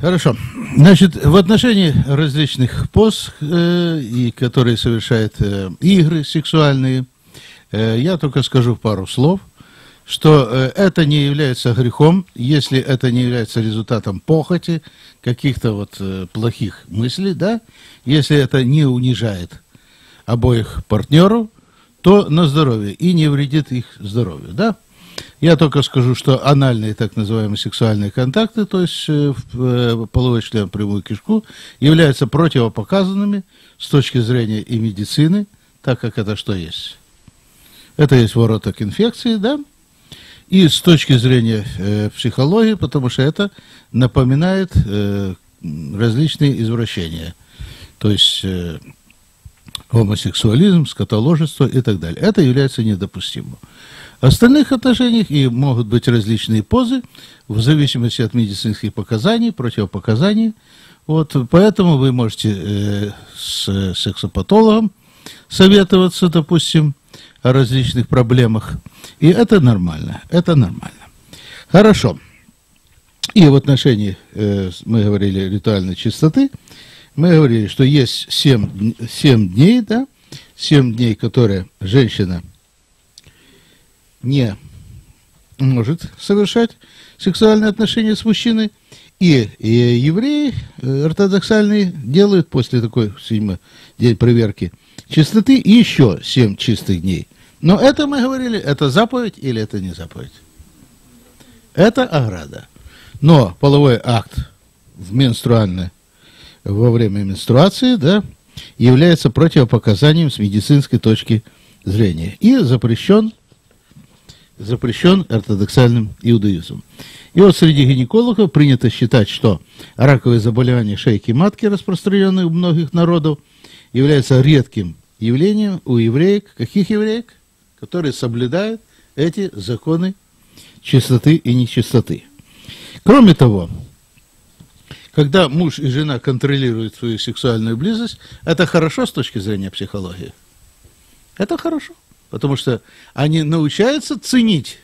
Хорошо. Значит, в отношении различных поз, э, и которые совершают э, игры сексуальные, э, я только скажу пару слов, что э, это не является грехом, если это не является результатом похоти, каких-то вот э, плохих мыслей, да, если это не унижает обоих партнеров, то на здоровье и не вредит их здоровью, да. Я только скажу, что анальные так называемые сексуальные контакты, то есть э, э, половой член прямую кишку, являются противопоказанными с точки зрения и медицины, так как это что есть? Это есть вороток инфекции, да? И с точки зрения э, психологии, потому что это напоминает э, различные извращения. То есть э, гомосексуализм, скотоложество и так далее. Это является недопустимым. Остальных отношениях и могут быть различные позы в зависимости от медицинских показаний, противопоказаний. Вот, поэтому вы можете э, с сексопатологом советоваться, допустим, о различных проблемах. И это нормально, это нормально. Хорошо. И в отношении, э, мы говорили, ритуальной чистоты, мы говорили, что есть 7, 7 дней, да, 7 дней, которые женщина не может совершать сексуальные отношения с мужчиной. И, и евреи э, ортодоксальные делают после такой седьмой день проверки чистоты еще семь чистых дней. Но это мы говорили, это заповедь или это не заповедь? Это ограда. Но половой акт в менструальное, во время менструации, да, является противопоказанием с медицинской точки зрения и запрещен запрещен ортодоксальным иудаизмом. И вот среди гинекологов принято считать, что раковые заболевания шейки матки, распространенные у многих народов, являются редким явлением у евреек. Каких евреек? Которые соблюдают эти законы чистоты и нечистоты. Кроме того, когда муж и жена контролируют свою сексуальную близость, это хорошо с точки зрения психологии. Это хорошо потому что они научаются ценить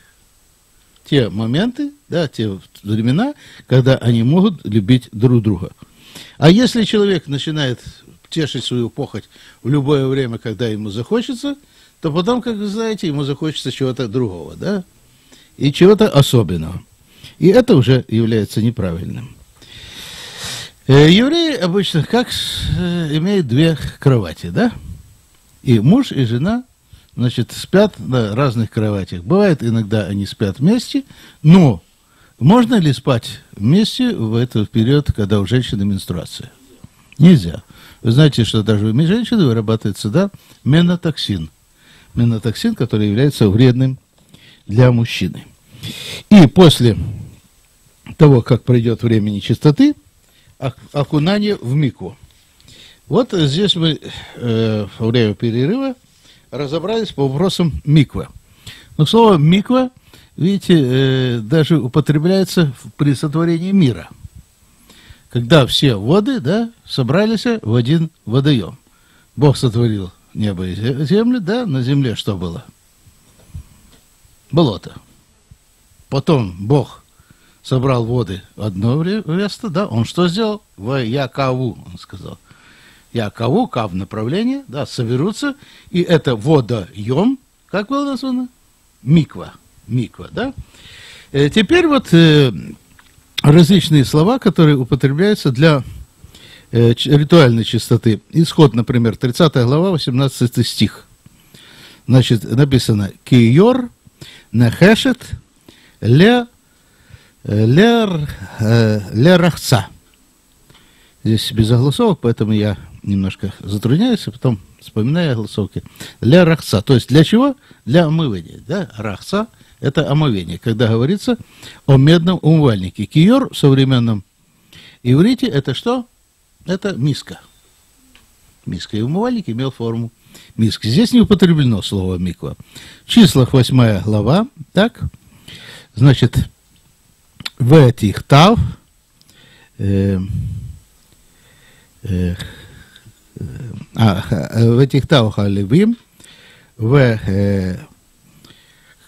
те моменты, да, те времена, когда они могут любить друг друга. А если человек начинает тешить свою похоть в любое время, когда ему захочется, то потом, как вы знаете, ему захочется чего-то другого, да, и чего-то особенного. И это уже является неправильным. Э, евреи обычно как э, имеют две кровати, да? И муж, и жена – значит, спят на разных кроватях. Бывает, иногда они спят вместе, но можно ли спать вместе в этот период, когда у женщины менструация? Нельзя. Вы знаете, что даже у женщины вырабатывается, да, менотоксин. Менотоксин, который является вредным для мужчины. И после того, как пройдет время нечистоты, окунание в мику. Вот здесь мы э, во время перерыва разобрались по вопросам миквы. Но слово миква, видите, э, даже употребляется при сотворении мира. Когда все воды, да, собрались в один водоем. Бог сотворил небо и землю, да, на земле что было? Болото. Потом Бог собрал воды одно место, да, он что сделал? В Якаву, он сказал. Якову, Кав направление, да, соберутся, и это водоем, как было названо? Миква, миква, да. Э, теперь вот э, различные слова, которые употребляются для э, ритуальной чистоты. Исход, например, 30 глава, 18 стих. Значит, написано «Киор нахешет ле, ле, э, ле рахца». Здесь без огласовок, поэтому я немножко затрудняюсь, и потом вспоминаю огласовки. Для рахца. То есть для чего? Для омывания. Да? Рахца – это омовение. Когда говорится о медном умывальнике. Киор в современном иврите – это что? Это миска. Миска. И умывальник имел форму миски. Здесь не употреблено слово миква. В числах 8 глава, так, значит, в этих тав, э, э, ותקטעו חלבים,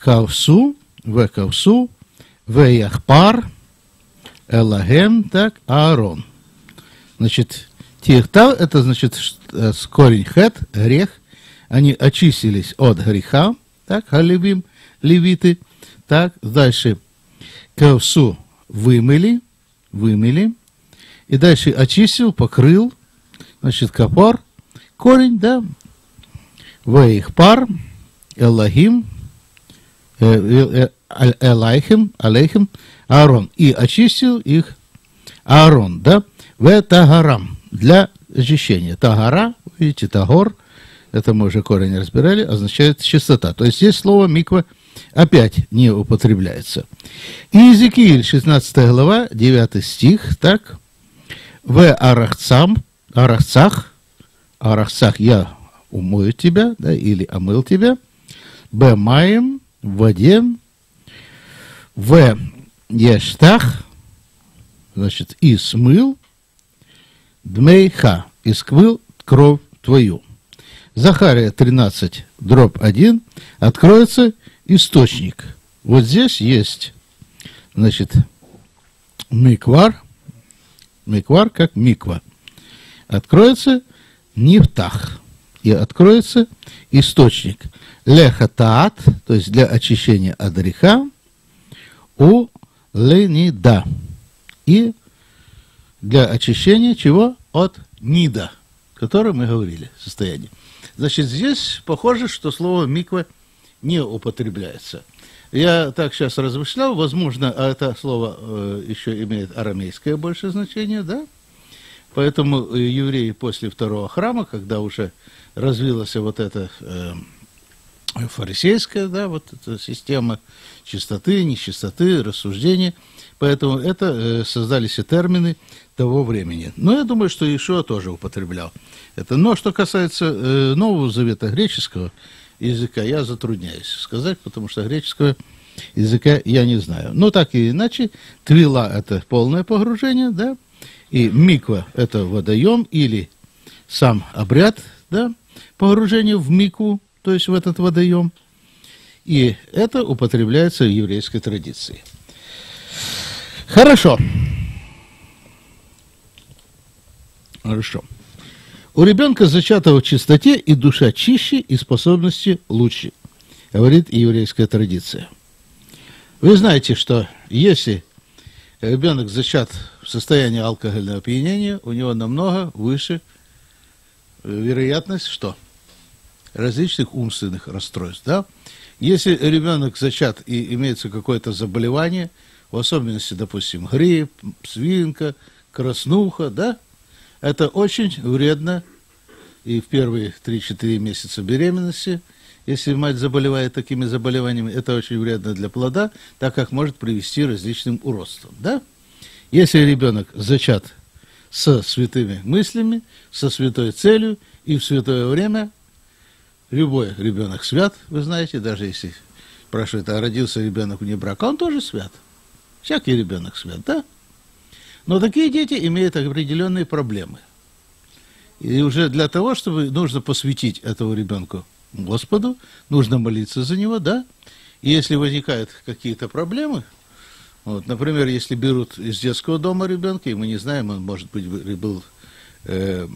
וכבסו, וכבסו, ויחפר, Элагем, так, Аарон. Значит, Тихтав, это значит э, с корень хет, грех. Они очистились от греха, так, халибим, левиты. Так, дальше ковсу вымыли, вымыли. И дальше очистил, покрыл, значит, копор, корень, да, их пар, Эллагим, э, э, Элайхим, Алейхим, Аарон. И очистил их Аарон, да, в Тагарам, для очищения. Тагара, видите, Тагор, это мы уже корень разбирали, означает чистота. То есть здесь слово миква опять не употребляется. И Иезекииль, 16 глава, 9 стих, так, в Арахцам, Арахцах, Арахцах я умою тебя, да, или омыл тебя, Б маем, в воде, В ештах, значит, и смыл, Дмейха, и сквыл кровь твою. Захария 13, дробь 1, откроется источник. Вот здесь есть, значит, миквар, миквар как миква. Откроется нефтах и откроется источник. Лехатаат, то есть для очищения от греха, у ленида. И для очищения чего? От нида, о котором мы говорили, состояние. Значит, здесь похоже, что слово миква не употребляется. Я так сейчас размышлял, возможно, а это слово э, еще имеет арамейское больше значение, да? Поэтому э, евреи после второго храма, когда уже развилась вот эта э, фарисейская, да, вот эта система чистоты, нечистоты, рассуждения, поэтому это э, создались и термины того времени. Но я думаю, что Ишуа тоже употреблял это. Но что касается э, Нового Завета греческого языка, я затрудняюсь сказать, потому что греческого языка я не знаю. Но так или иначе, твила – это полное погружение, да, и миква – это водоем или сам обряд, да, погружения в мику, то есть в этот водоем. И это употребляется в еврейской традиции. Хорошо. Хорошо. У ребенка зачатого в чистоте и душа чище, и способности лучше, говорит еврейская традиция. Вы знаете, что если ребенок зачат состоянии алкогольного опьянения, у него намного выше вероятность что? Различных умственных расстройств, да? Если ребенок зачат и имеется какое-то заболевание, в особенности, допустим, грипп, свинка, краснуха, да, это очень вредно и в первые 3-4 месяца беременности, если мать заболевает такими заболеваниями, это очень вредно для плода, так как может привести различным уродствам, да? Если ребенок зачат со святыми мыслями, со святой целью и в святое время. Любой ребенок свят, вы знаете, даже если спрашивают, а родился ребенок вне брака, он тоже свят. Всякий ребенок свят, да? Но такие дети имеют определенные проблемы. И уже для того, чтобы нужно посвятить этого ребенку Господу, нужно молиться за него, да? И если возникают какие-то проблемы, вот, например, если берут из детского дома ребенка, и мы не знаем, он, может быть, был, э,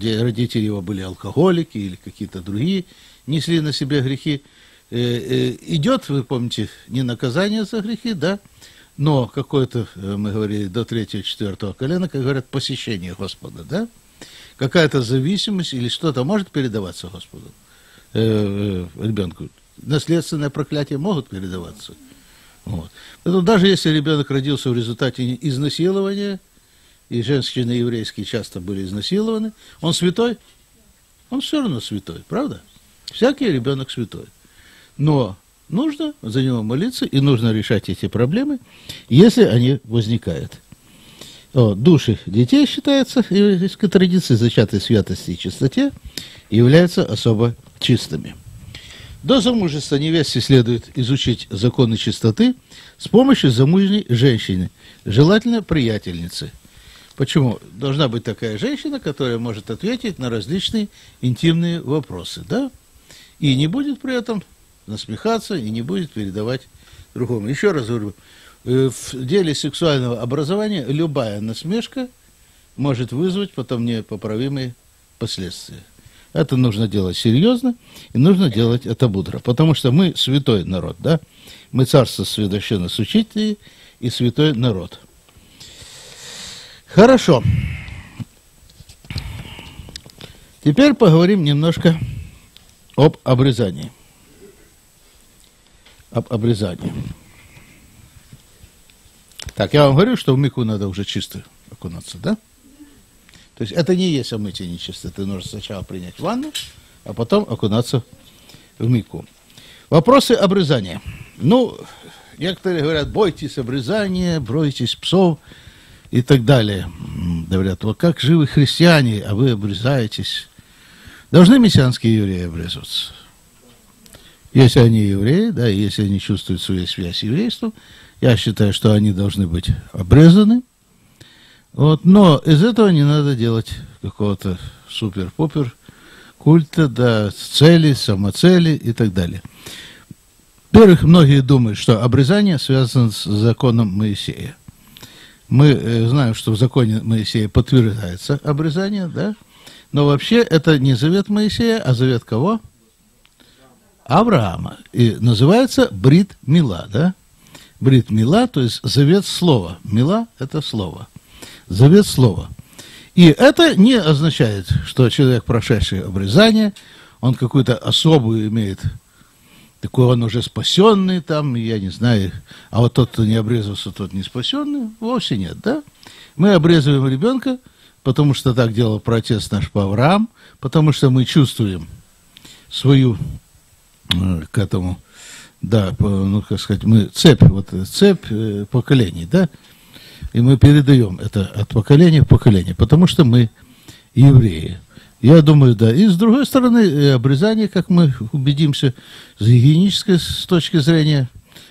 родители его были алкоголики или какие-то другие, несли на себе грехи, э, э, идет, вы помните, не наказание за грехи, да, но какое-то, э, мы говорили, до третьего, четвертого колена, как говорят, посещение Господа, да, какая-то зависимость или что-то может передаваться Господу, э, э, ребенку. Наследственное проклятие могут передаваться – вот. Поэтому даже если ребенок родился в результате изнасилования, и женщины еврейские часто были изнасилованы, он святой? Он все равно святой, правда? Всякий ребенок святой. Но нужно за него молиться, и нужно решать эти проблемы, если они возникают. О, души детей считаются в еврейской традиции, зачатые святости и чистоте, являются особо чистыми. До замужества невесте следует изучить законы чистоты с помощью замужней женщины, желательно приятельницы. Почему? Должна быть такая женщина, которая может ответить на различные интимные вопросы, да? И не будет при этом насмехаться, и не будет передавать другому. Еще раз говорю, Э, в деле сексуального образования любая насмешка может вызвать потом непоправимые последствия. Это нужно делать серьезно, и нужно делать это мудро. Потому что мы святой народ, да? Мы царство священносучителей и святой народ. Хорошо. Теперь поговорим немножко об обрезании. Об обрезании. Так, я вам говорю, что в мику надо уже чисто окунаться, да? То есть это не есть омытие нечисто. Ты нужно сначала принять ванну, а потом окунаться в мику. Вопросы обрезания. Ну, некоторые говорят, бойтесь обрезания, бойтесь псов и так далее. Говорят, вот как живы христиане, а вы обрезаетесь. Должны мессианские евреи обрезываться? Если они евреи, да, если они чувствуют свою связь с еврейством, я считаю, что они должны быть обрезаны. Вот, но из этого не надо делать какого-то супер-пупер культа, да, цели, самоцели и так далее. Во-первых, многие думают, что обрезание связано с законом Моисея. Мы э, знаем, что в законе Моисея подтверждается обрезание, да? Но вообще это не завет Моисея, а завет кого? Авраама. И называется Брит Мила, да? Брит Мила, то есть завет слова. Мила – это слово. Завет слова. И это не означает, что человек, прошедший обрезание, он какую-то особую имеет, такой он уже спасенный там, я не знаю, а вот тот, кто не обрезался, тот не спасенный, вовсе нет, да? Мы обрезываем ребенка, потому что так делал протец наш Авраам, потому что мы чувствуем свою э, к этому да, по, ну, как сказать, мы цепь, вот цепь э, поколений, да, и мы передаем это от поколения в поколение, потому что мы евреи. Я думаю, да. И с другой стороны, обрезание, как мы убедимся, с гигиенической с точки зрения,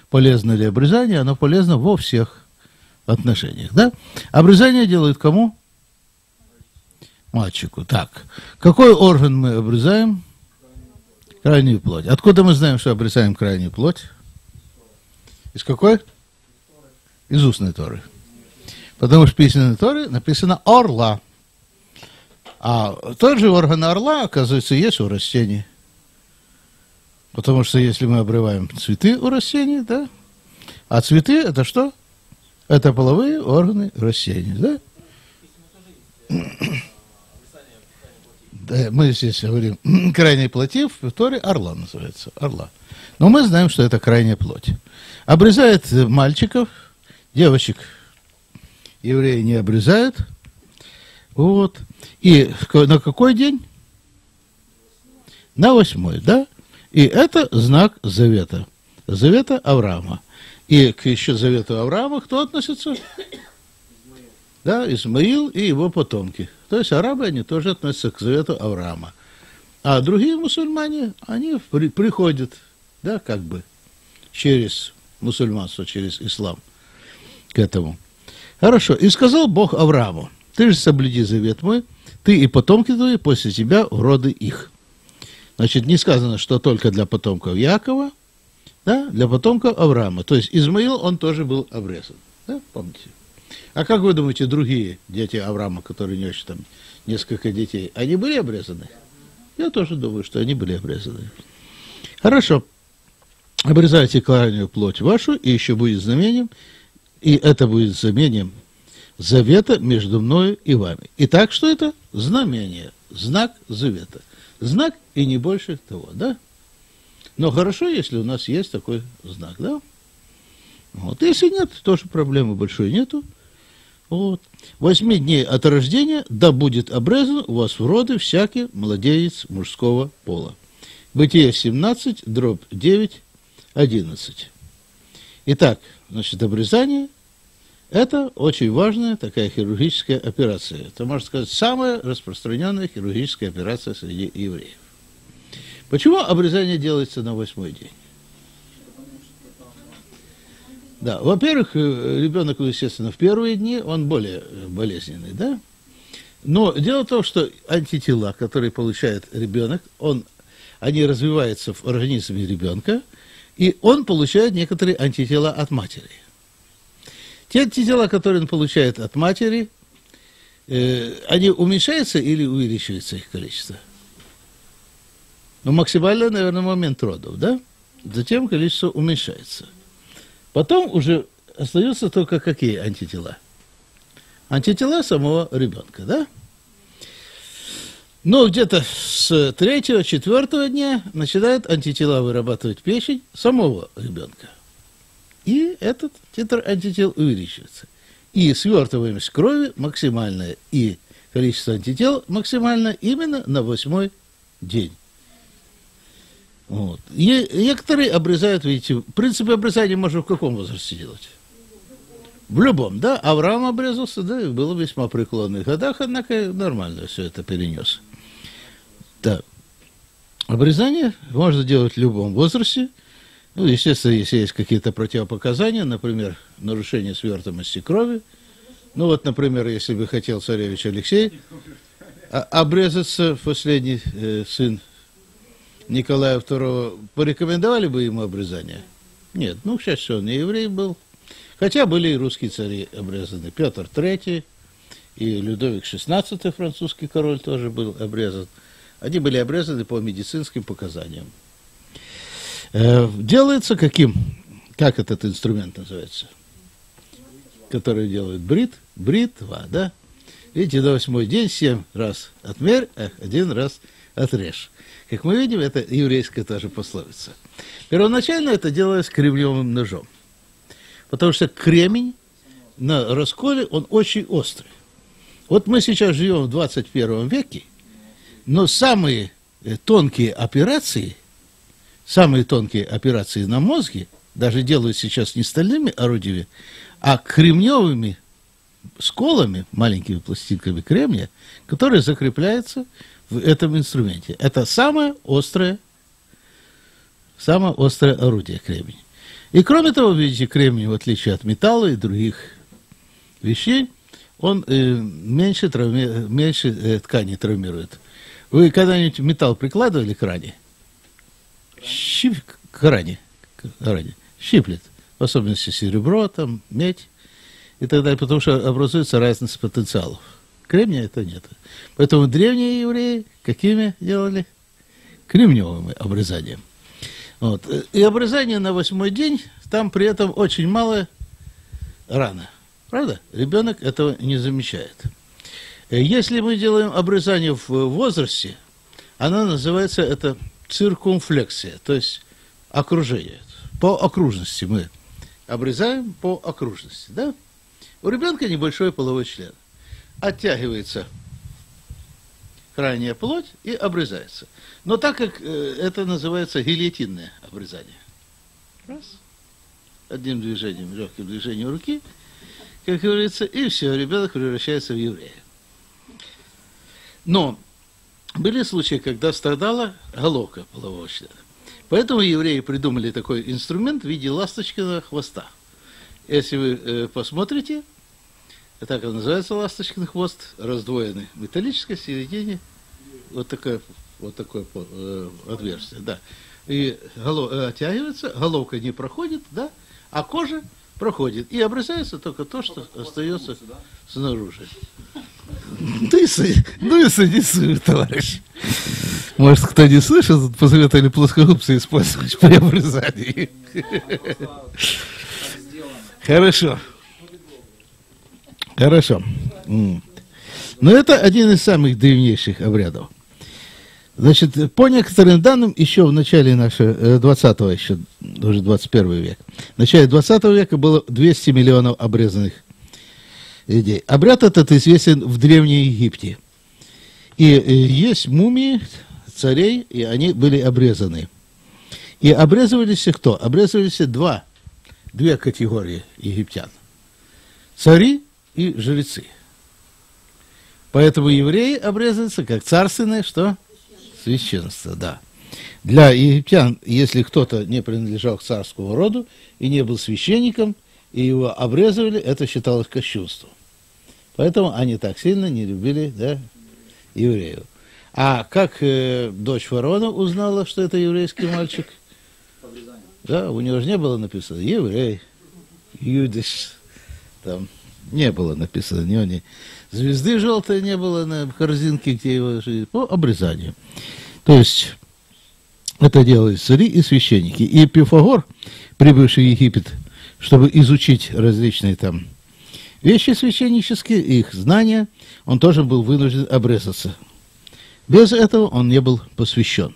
полезно ли обрезание, оно полезно во всех отношениях, да. Обрезание делают кому? Мальчику. Так, какой орган мы обрезаем? Крайнюю плоть. Откуда мы знаем, что обрезаем крайнюю плоть? Из какой? Из устной Торы. Потому что в письменной Торе написано «орла». А тот же орган орла, оказывается, есть у растений. Потому что если мы обрываем цветы у растений, да, а цветы это что? Это половые органы растений, да? мы здесь говорим, крайняя плоти в Торе орла называется, орла. Но мы знаем, что это крайняя плоть. Обрезает мальчиков, девочек евреи не обрезают. Вот. И на какой день? На восьмой, да? И это знак завета. Завета Авраама. И к еще завету Авраама кто относится? Да, Измаил и его потомки. То есть арабы, они тоже относятся к завету Авраама. А другие мусульмане, они при, приходят, да, как бы, через мусульманство, через ислам к этому. Хорошо. И сказал Бог Аврааму, ты же соблюди завет мой, ты и потомки твои после тебя роды их. Значит, не сказано, что только для потомков Якова, да, для потомков Авраама. То есть Измаил, он тоже был обрезан. Да, помните? А как вы думаете, другие дети Авраама, которые не очень там несколько детей, они были обрезаны? Я тоже думаю, что они были обрезаны. Хорошо. Обрезайте крайнюю плоть вашу, и еще будет знамением, и это будет знамением завета между мною и вами. Итак, что это? Знамение, знак завета. Знак и не больше того, да? Но хорошо, если у нас есть такой знак, да? Вот. Если нет, тоже проблемы большой нету. Вот. Восьми дней от рождения да будет обрезан у вас в роды всякий младенец мужского пола. Бытие 17, дробь 9, 11. Итак, значит, обрезание – это очень важная такая хирургическая операция. Это, можно сказать, самая распространенная хирургическая операция среди евреев. Почему обрезание делается на восьмой день? Да, во-первых, э, ребенок, естественно, в первые дни он более э, болезненный, да? Но дело в том, что антитела, которые получает ребенок, он, они развиваются в организме ребенка, и он получает некоторые антитела от матери. Те антитела, которые он получает от матери, э, они уменьшаются или увеличивается их количество? Ну, максимально, наверное, момент родов, да? Затем количество уменьшается. Потом уже остаются только какие антитела? Антитела самого ребенка, да? Но где-то с третьего, четвертого дня начинает антитела вырабатывать печень самого ребенка. И этот титр антител увеличивается. И свертываемость крови максимальная, и количество антител максимальное именно на восьмой день. Вот. И некоторые обрезают, видите, в принципе, обрезание можно в каком возрасте делать? В любом, да? Авраам обрезался, да, и был в весьма преклонных годах, однако нормально все это перенес. Да. Обрезание можно делать в любом возрасте. Ну, естественно, если есть какие-то противопоказания, например, нарушение свертываемости крови. Ну, вот, например, если бы хотел царевич Алексей обрезаться, последний э, сын Николая II, порекомендовали бы ему обрезание? Нет, ну, к счастью, он не еврей был. Хотя были и русские цари обрезаны. Петр III и Людовик XVI, французский король, тоже был обрезан. Они были обрезаны по медицинским показаниям. Э, делается каким? Как этот инструмент называется? Который делает брит, бритва, да? Видите, на восьмой день семь раз отмерь, а один раз отрежь. Как мы видим, это еврейская тоже пословица. Первоначально это делалось кремневым ножом. Потому что кремень на расколе, он очень острый. Вот мы сейчас живем в 21 веке, но самые э, тонкие операции, самые тонкие операции на мозге, даже делают сейчас не стальными орудиями, а кремневыми сколами, маленькими пластинками кремния, которые закрепляются в этом инструменте. Это самое острое, самое острое орудие кремень. И кроме того, видите, кремний, в отличие от металла и других вещей, он э, меньше, травми... меньше э, ткани травмирует. Вы когда-нибудь металл прикладывали к ране? Щип... К ране. К ране. Щиплет. В особенности серебро, там, медь и так далее, потому что образуется разность потенциалов. Кремния это нет. Поэтому древние евреи какими делали? Кремневым обрезанием. Вот. И обрезание на восьмой день, там при этом очень мало рана. Правда? Ребенок этого не замечает. Если мы делаем обрезание в возрасте, она называется это циркумфлексия, то есть окружение. По окружности мы обрезаем по окружности. Да? У ребенка небольшой половой член оттягивается крайняя плоть и обрезается. Но так как э, это называется гильотинное обрезание. Раз. Одним движением, легким движением руки, как говорится, и все, ребенок превращается в еврея. Но были случаи, когда страдала головка полового члена. Поэтому евреи придумали такой инструмент в виде ласточкиного хвоста. Если вы э, посмотрите, так он называется ласточкин хвост, раздвоенный, металлической середине, вот такое, вот такое э, отверстие, да. И голов, э, оттягивается, головка не проходит, да, а кожа проходит. И обрезается только то, что остается снаружи. Ну и, ну и садись, товарищ. Может, кто не слышал, посоветовали плоскогубцы использовать при обрезании. Хорошо. Хорошо. Но это один из самых древнейших обрядов. Значит, по некоторым данным, еще в начале нашего 20 еще, уже 21 век, в начале 20 века было 200 миллионов обрезанных людей. Обряд этот известен в Древнем Египте. И э, есть мумии царей, и они были обрезаны. И обрезывались кто? Обрезывались два, две категории египтян. Цари и жрецы. Поэтому евреи обрезываются как царственное, что? Священство, да. Для египтян, если кто-то не принадлежал к царскому роду и не был священником, и его обрезывали, это считалось кощунством. Поэтому они так сильно не любили да, евреев. А как э, дочь фараона узнала, что это еврейский мальчик? Да, у него же не было написано еврей, юдиш, там не было написано, ни, ни звезды желтой не было на корзинке, где его жили, по обрезанию. То есть это делают цари и священники. И Пифагор, прибывший в Египет, чтобы изучить различные там вещи священнические, их знания, он тоже был вынужден обрезаться. Без этого он не был посвящен.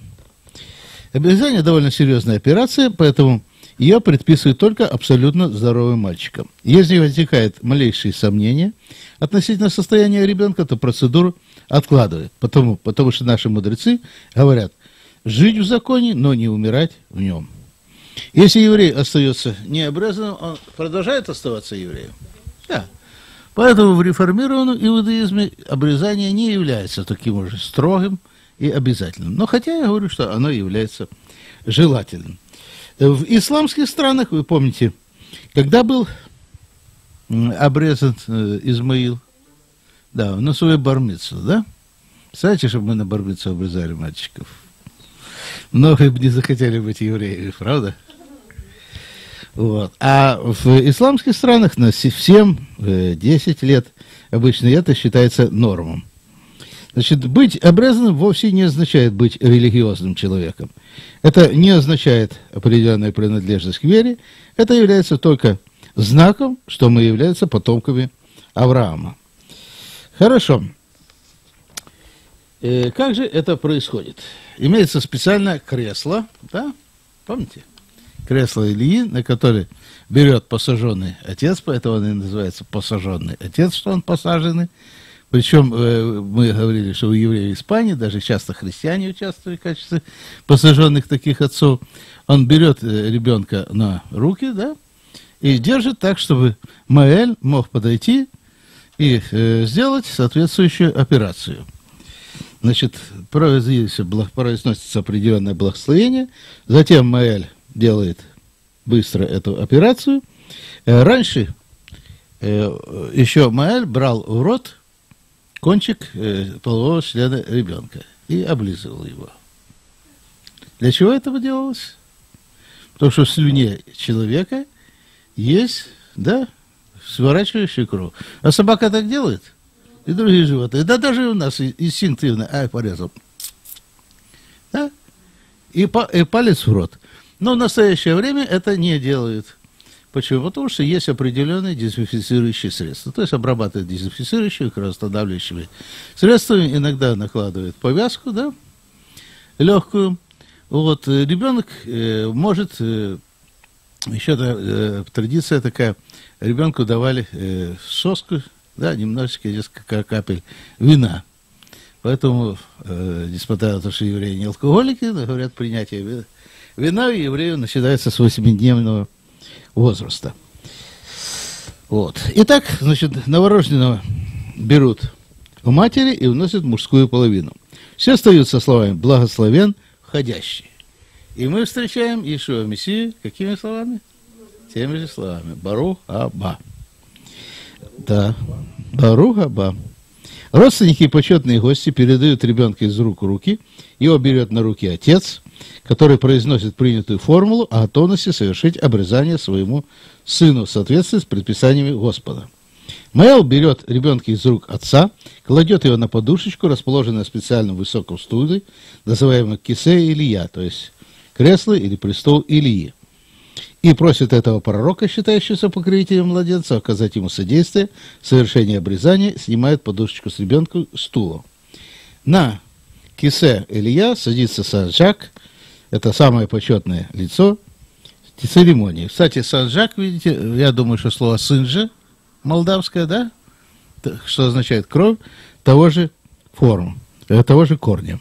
Обрезание довольно серьезная операция, поэтому ее предписывают только абсолютно здоровым мальчикам. Если возникает малейшие сомнения относительно состояния ребенка, то процедуру откладывают. Потому, потому что наши мудрецы говорят, жить в законе, но не умирать в нем. Если еврей остается необрезанным, он продолжает оставаться евреем. Да. Поэтому в реформированном иудаизме обрезание не является таким уже строгим и обязательным. Но хотя я говорю, что оно является желательным. В исламских странах, вы помните, когда был обрезан э, Измаил, да, на свою бармицу, да? Знаете, чтобы мы на бармицу обрезали мальчиков? Многие бы не захотели быть евреями, правда? Вот. А в исламских странах на 7-10 э, лет обычно это считается нормом. Значит, быть обрезанным вовсе не означает быть религиозным человеком. Это не означает определенную принадлежность к вере. Это является только знаком, что мы являемся потомками Авраама. Хорошо. Э, как же это происходит? Имеется специальное кресло, да? Помните? Кресло Ильи, на которое берет посаженный отец, поэтому он и называется посаженный отец, что он посаженный. Причем э, мы говорили, что у евреев Испании даже часто христиане участвуют в качестве посаженных таких отцов. Он берет э, ребенка на руки, да, и держит так, чтобы Маэль мог подойти и э, сделать соответствующую операцию. Значит, произносится определенное благословение, затем Маэль делает быстро эту операцию. Э, раньше э, еще Маэль брал в рот кончик э, полового члена ребенка и облизывал его. Для чего это делалось? Потому что в слюне человека есть, да, сворачивающая кровь. А собака так делает? И другие животные. Да даже у нас инстинктивно. Ай, порезал. Да? И, и палец в рот. Но в настоящее время это не делают. Почему? Потому что есть определенные дезинфицирующие средства. То есть обрабатывают дезинфицирующими, кровоостанавливающими средствами, иногда накладывают повязку, да, легкую. Вот, э, ребенок э, может, э, еще э, традиция такая, ребенку давали э, соску, да, немножечко, несколько капель вина. Поэтому, э, несмотря на то, что евреи не алкоголики, говорят, принятие вина у евреев начинается с восьмидневного возраста. Вот. Итак, значит, новорожденного берут у матери и вносят мужскую половину. Все остаются словами «благословен входящий». И мы встречаем Ишуа Мессию какими словами? Теми же словами. Барух Аба. Да. Барух Аба. Родственники и почетные гости передают ребенка из рук в руки. Его берет на руки отец который произносит принятую формулу о готовности совершить обрезание своему сыну в соответствии с предписаниями Господа. Маэл берет ребенка из рук отца, кладет его на подушечку, расположенную на специальном высоком стуле, называемом кисе Илья, то есть кресло или престол Ильи, и просит этого пророка, считающегося покровителем младенца, оказать ему содействие в совершении обрезания, снимает подушечку с ребенка стула. На кисе Илья садится Саджак, это самое почетное лицо церемонии. Кстати, Санджак, видите, я думаю, что слово сынжа молдавское, да, что означает кровь, того же формы, э, того же корня.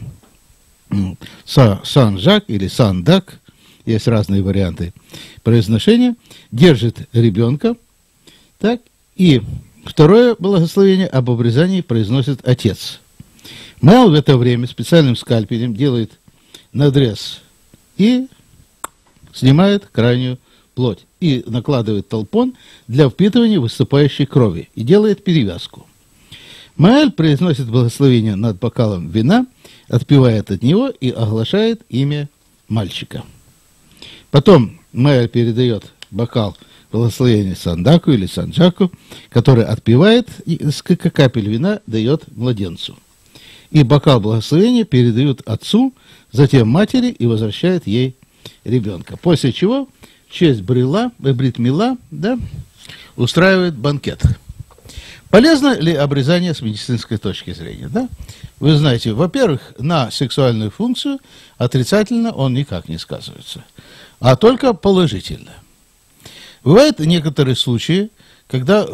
Са, Санжак или Сандак, есть разные варианты произношения, держит ребенка, так, и второе благословение об обрезании произносит отец. Мэл в это время специальным скальпелем делает надрез и снимает крайнюю плоть и накладывает толпон для впитывания выступающей крови и делает перевязку. Маэль произносит благословение над бокалом вина, отпивает от него и оглашает имя мальчика. Потом Маэль передает бокал благословение Сандаку или Санджаку, который отпивает несколько капель вина, дает младенцу. И бокал благословения передают отцу, затем матери и возвращает ей ребенка. После чего честь Брила, э, Бритмила, да, устраивает банкет. Полезно ли обрезание с медицинской точки зрения? Да? Вы знаете, во-первых, на сексуальную функцию отрицательно он никак не сказывается, а только положительно. Бывают некоторые случаи, когда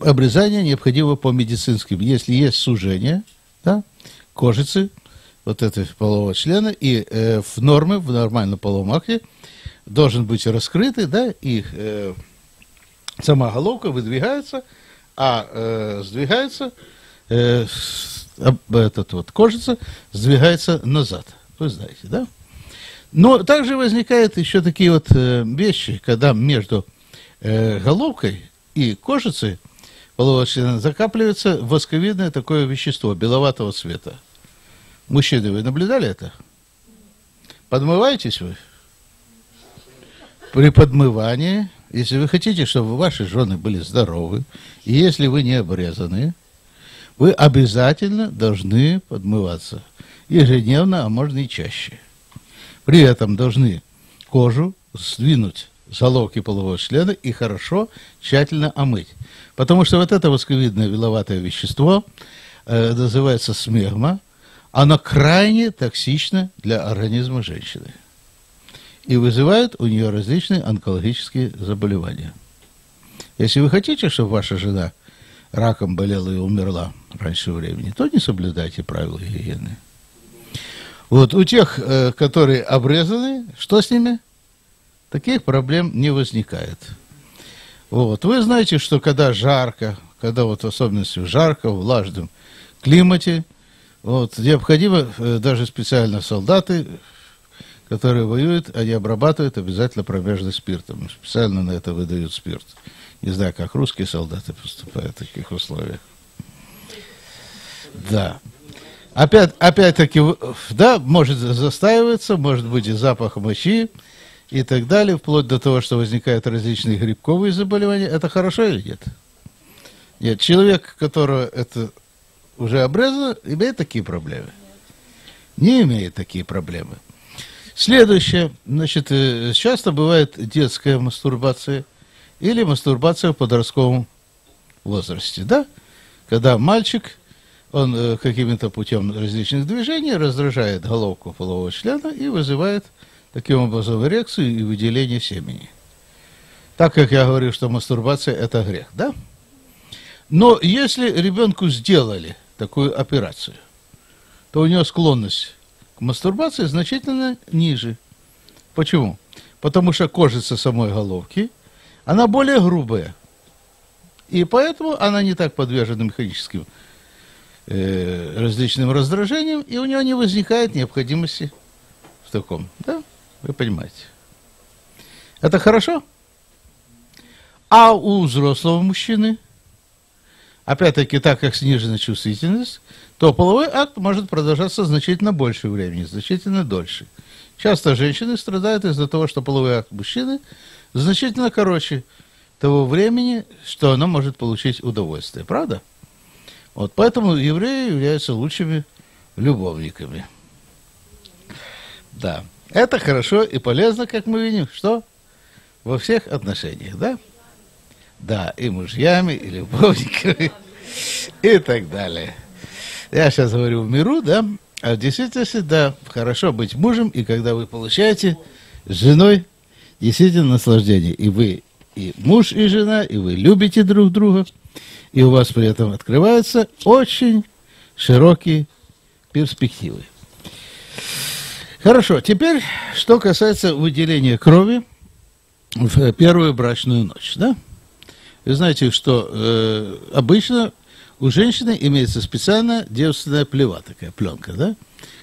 обрезание необходимо по медицинским, если есть сужение да, кожицы, вот этого полового члена, и э, в норме, в нормальном половом акте должен быть раскрытый, да, и э, сама головка выдвигается, а э, сдвигается, э, этот вот кожица сдвигается назад. Вы знаете, да? Но также возникают еще такие вот э, вещи, когда между э, головкой и кожицей полового члена закапливается восковидное такое вещество беловатого цвета. Мужчины, вы наблюдали это? Подмываетесь вы? При подмывании если вы хотите, чтобы ваши жены были здоровы, и если вы не обрезаны, вы обязательно должны подмываться ежедневно, а можно и чаще. При этом должны кожу сдвинуть заловки полового члена и хорошо, тщательно омыть. Потому что вот это восковидное виловатое вещество э, называется смегма, оно крайне токсично для организма женщины и вызывает у нее различные онкологические заболевания. Если вы хотите, чтобы ваша жена раком болела и умерла раньше времени, то не соблюдайте правила гигиены. Вот у тех, э, которые обрезаны, что с ними? Таких проблем не возникает. Вот. Вы знаете, что когда жарко, когда вот в особенности в жарко, в влажном климате, вот, необходимо э, даже специально солдаты которые воюют, они обрабатывают обязательно промежным спиртом. Специально на это выдают спирт. Не знаю, как русские солдаты поступают в таких условиях. Да. Опять, опять-таки, да, может застаиваться, может быть и запах мочи и так далее, вплоть до того, что возникают различные грибковые заболевания. Это хорошо или нет? Нет, человек, которого это уже обрезано, имеет такие проблемы? Не имеет такие проблемы. Следующее, значит, э, часто бывает детская мастурбация или мастурбация в подростковом возрасте, да? Когда мальчик, он э, каким-то путем различных движений раздражает головку полового члена и вызывает таким образом эрекцию и выделение семени. Так как я говорю, что мастурбация – это грех, да? Но если ребенку сделали такую операцию, то у него склонность мастурбация значительно ниже. Почему? Потому что кожица самой головки, она более грубая. И поэтому она не так подвержена механическим э, различным раздражениям, и у нее не возникает необходимости в таком. Да? Вы понимаете. Это хорошо? А у взрослого мужчины, опять-таки, так как снижена чувствительность, то половой акт может продолжаться значительно больше времени, значительно дольше. Часто женщины страдают из-за того, что половой акт мужчины значительно короче того времени, что она может получить удовольствие. Правда? Вот поэтому евреи являются лучшими любовниками. Да. Это хорошо и полезно, как мы видим, что во всех отношениях, да? Да, и мужьями, и любовниками, и так далее. Я сейчас говорю в миру, да, а в действительности, да, хорошо быть мужем, и когда вы получаете с женой действительно наслаждение. И вы и муж, и жена, и вы любите друг друга, и у вас при этом открываются очень широкие перспективы. Хорошо, теперь, что касается выделения крови в первую брачную ночь, да? Вы знаете, что э, обычно у женщины имеется специальная девственная плева, такая пленка, да,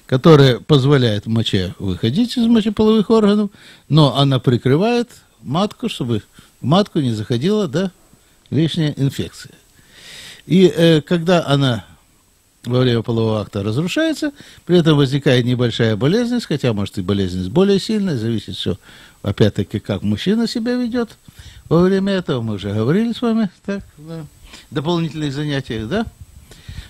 которая позволяет моче выходить из мочеполовых органов, но она прикрывает матку, чтобы матку не заходила, да, лишняя инфекция. И э, когда она во время полового акта разрушается, при этом возникает небольшая болезненность, хотя, может, и болезненность более сильная, зависит все, опять-таки, как мужчина себя ведет во время этого, мы уже говорили с вами, так, да, дополнительных занятиях, да,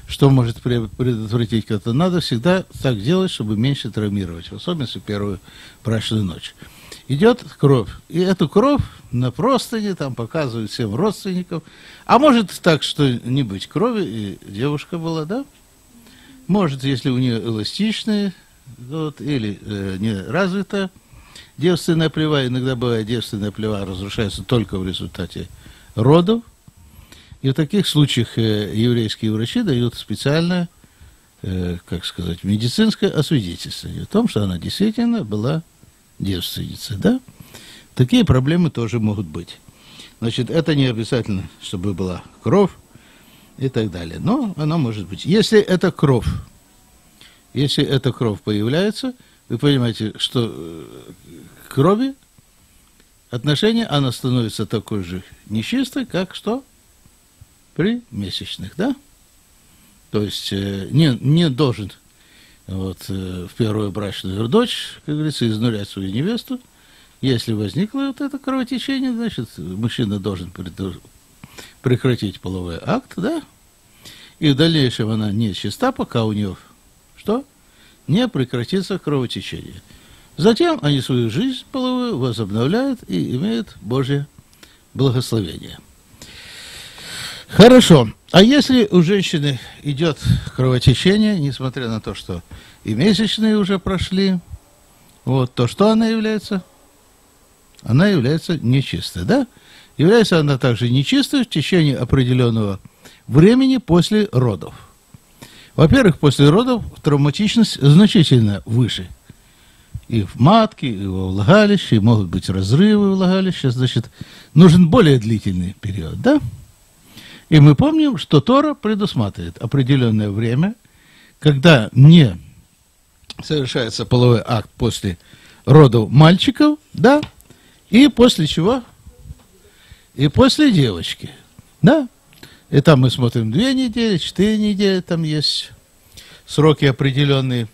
что может предотвратить это. Надо всегда так делать, чтобы меньше травмировать, в особенности первую брачную ночь. Идет кровь, и эту кровь на простыне там показывают всем родственникам. А может так, что не быть крови, и девушка была, да? Может, если у нее эластичные, вот, или э, не развита девственная плева, иногда бывает девственная плева разрушается только в результате родов, и в таких случаях э, еврейские врачи дают специальное, э, как сказать, медицинское освидетельствование о том, что она действительно была девственницей, да? Такие проблемы тоже могут быть. Значит, это не обязательно, чтобы была кровь и так далее. Но она может быть. Если это кровь, если эта кровь появляется, вы понимаете, что э, крови отношение, она становится такой же нечистой, как что? при месячных, да? То есть э, не, не должен вот, э, в первую брачную дочь, как говорится, изнурять свою невесту. Если возникло вот это кровотечение, значит, мужчина должен прекратить половой акт, да? И в дальнейшем она не чиста, пока у нее что? Не прекратится кровотечение. Затем они свою жизнь половую возобновляют и имеют Божье благословение. Хорошо. А если у женщины идет кровотечение, несмотря на то, что и месячные уже прошли, вот, то что она является? Она является нечистой, да? Является она также нечистой в течение определенного времени после родов. Во-первых, после родов травматичность значительно выше. И в матке, и во влагалище, и могут быть разрывы влагалища, значит, нужен более длительный период, да? И мы помним, что Тора предусматривает определенное время, когда не совершается половой акт после родов мальчиков, да, и после чего? И после девочки, да. И там мы смотрим две недели, четыре недели, там есть сроки определенные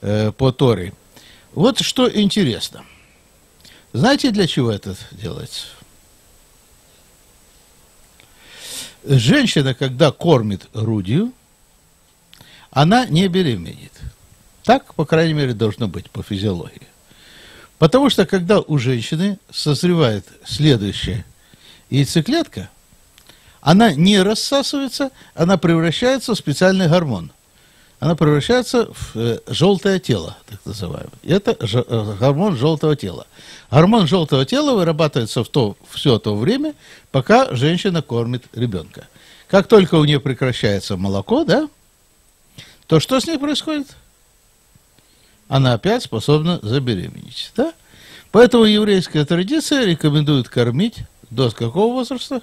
э, по Торе. Вот что интересно. Знаете, для чего это делается? Женщина, когда кормит грудью, она не беременеет. Так, по крайней мере, должно быть по физиологии. Потому что, когда у женщины созревает следующая яйцеклетка, она не рассасывается, она превращается в специальный гормон – она превращается в э, желтое тело, так называемое. Это э, гормон желтого тела. Гормон желтого тела вырабатывается в то, все то время, пока женщина кормит ребенка. Как только у нее прекращается молоко, да, то что с ней происходит? Она опять способна забеременеть, да? Поэтому еврейская традиция рекомендует кормить до какого возраста?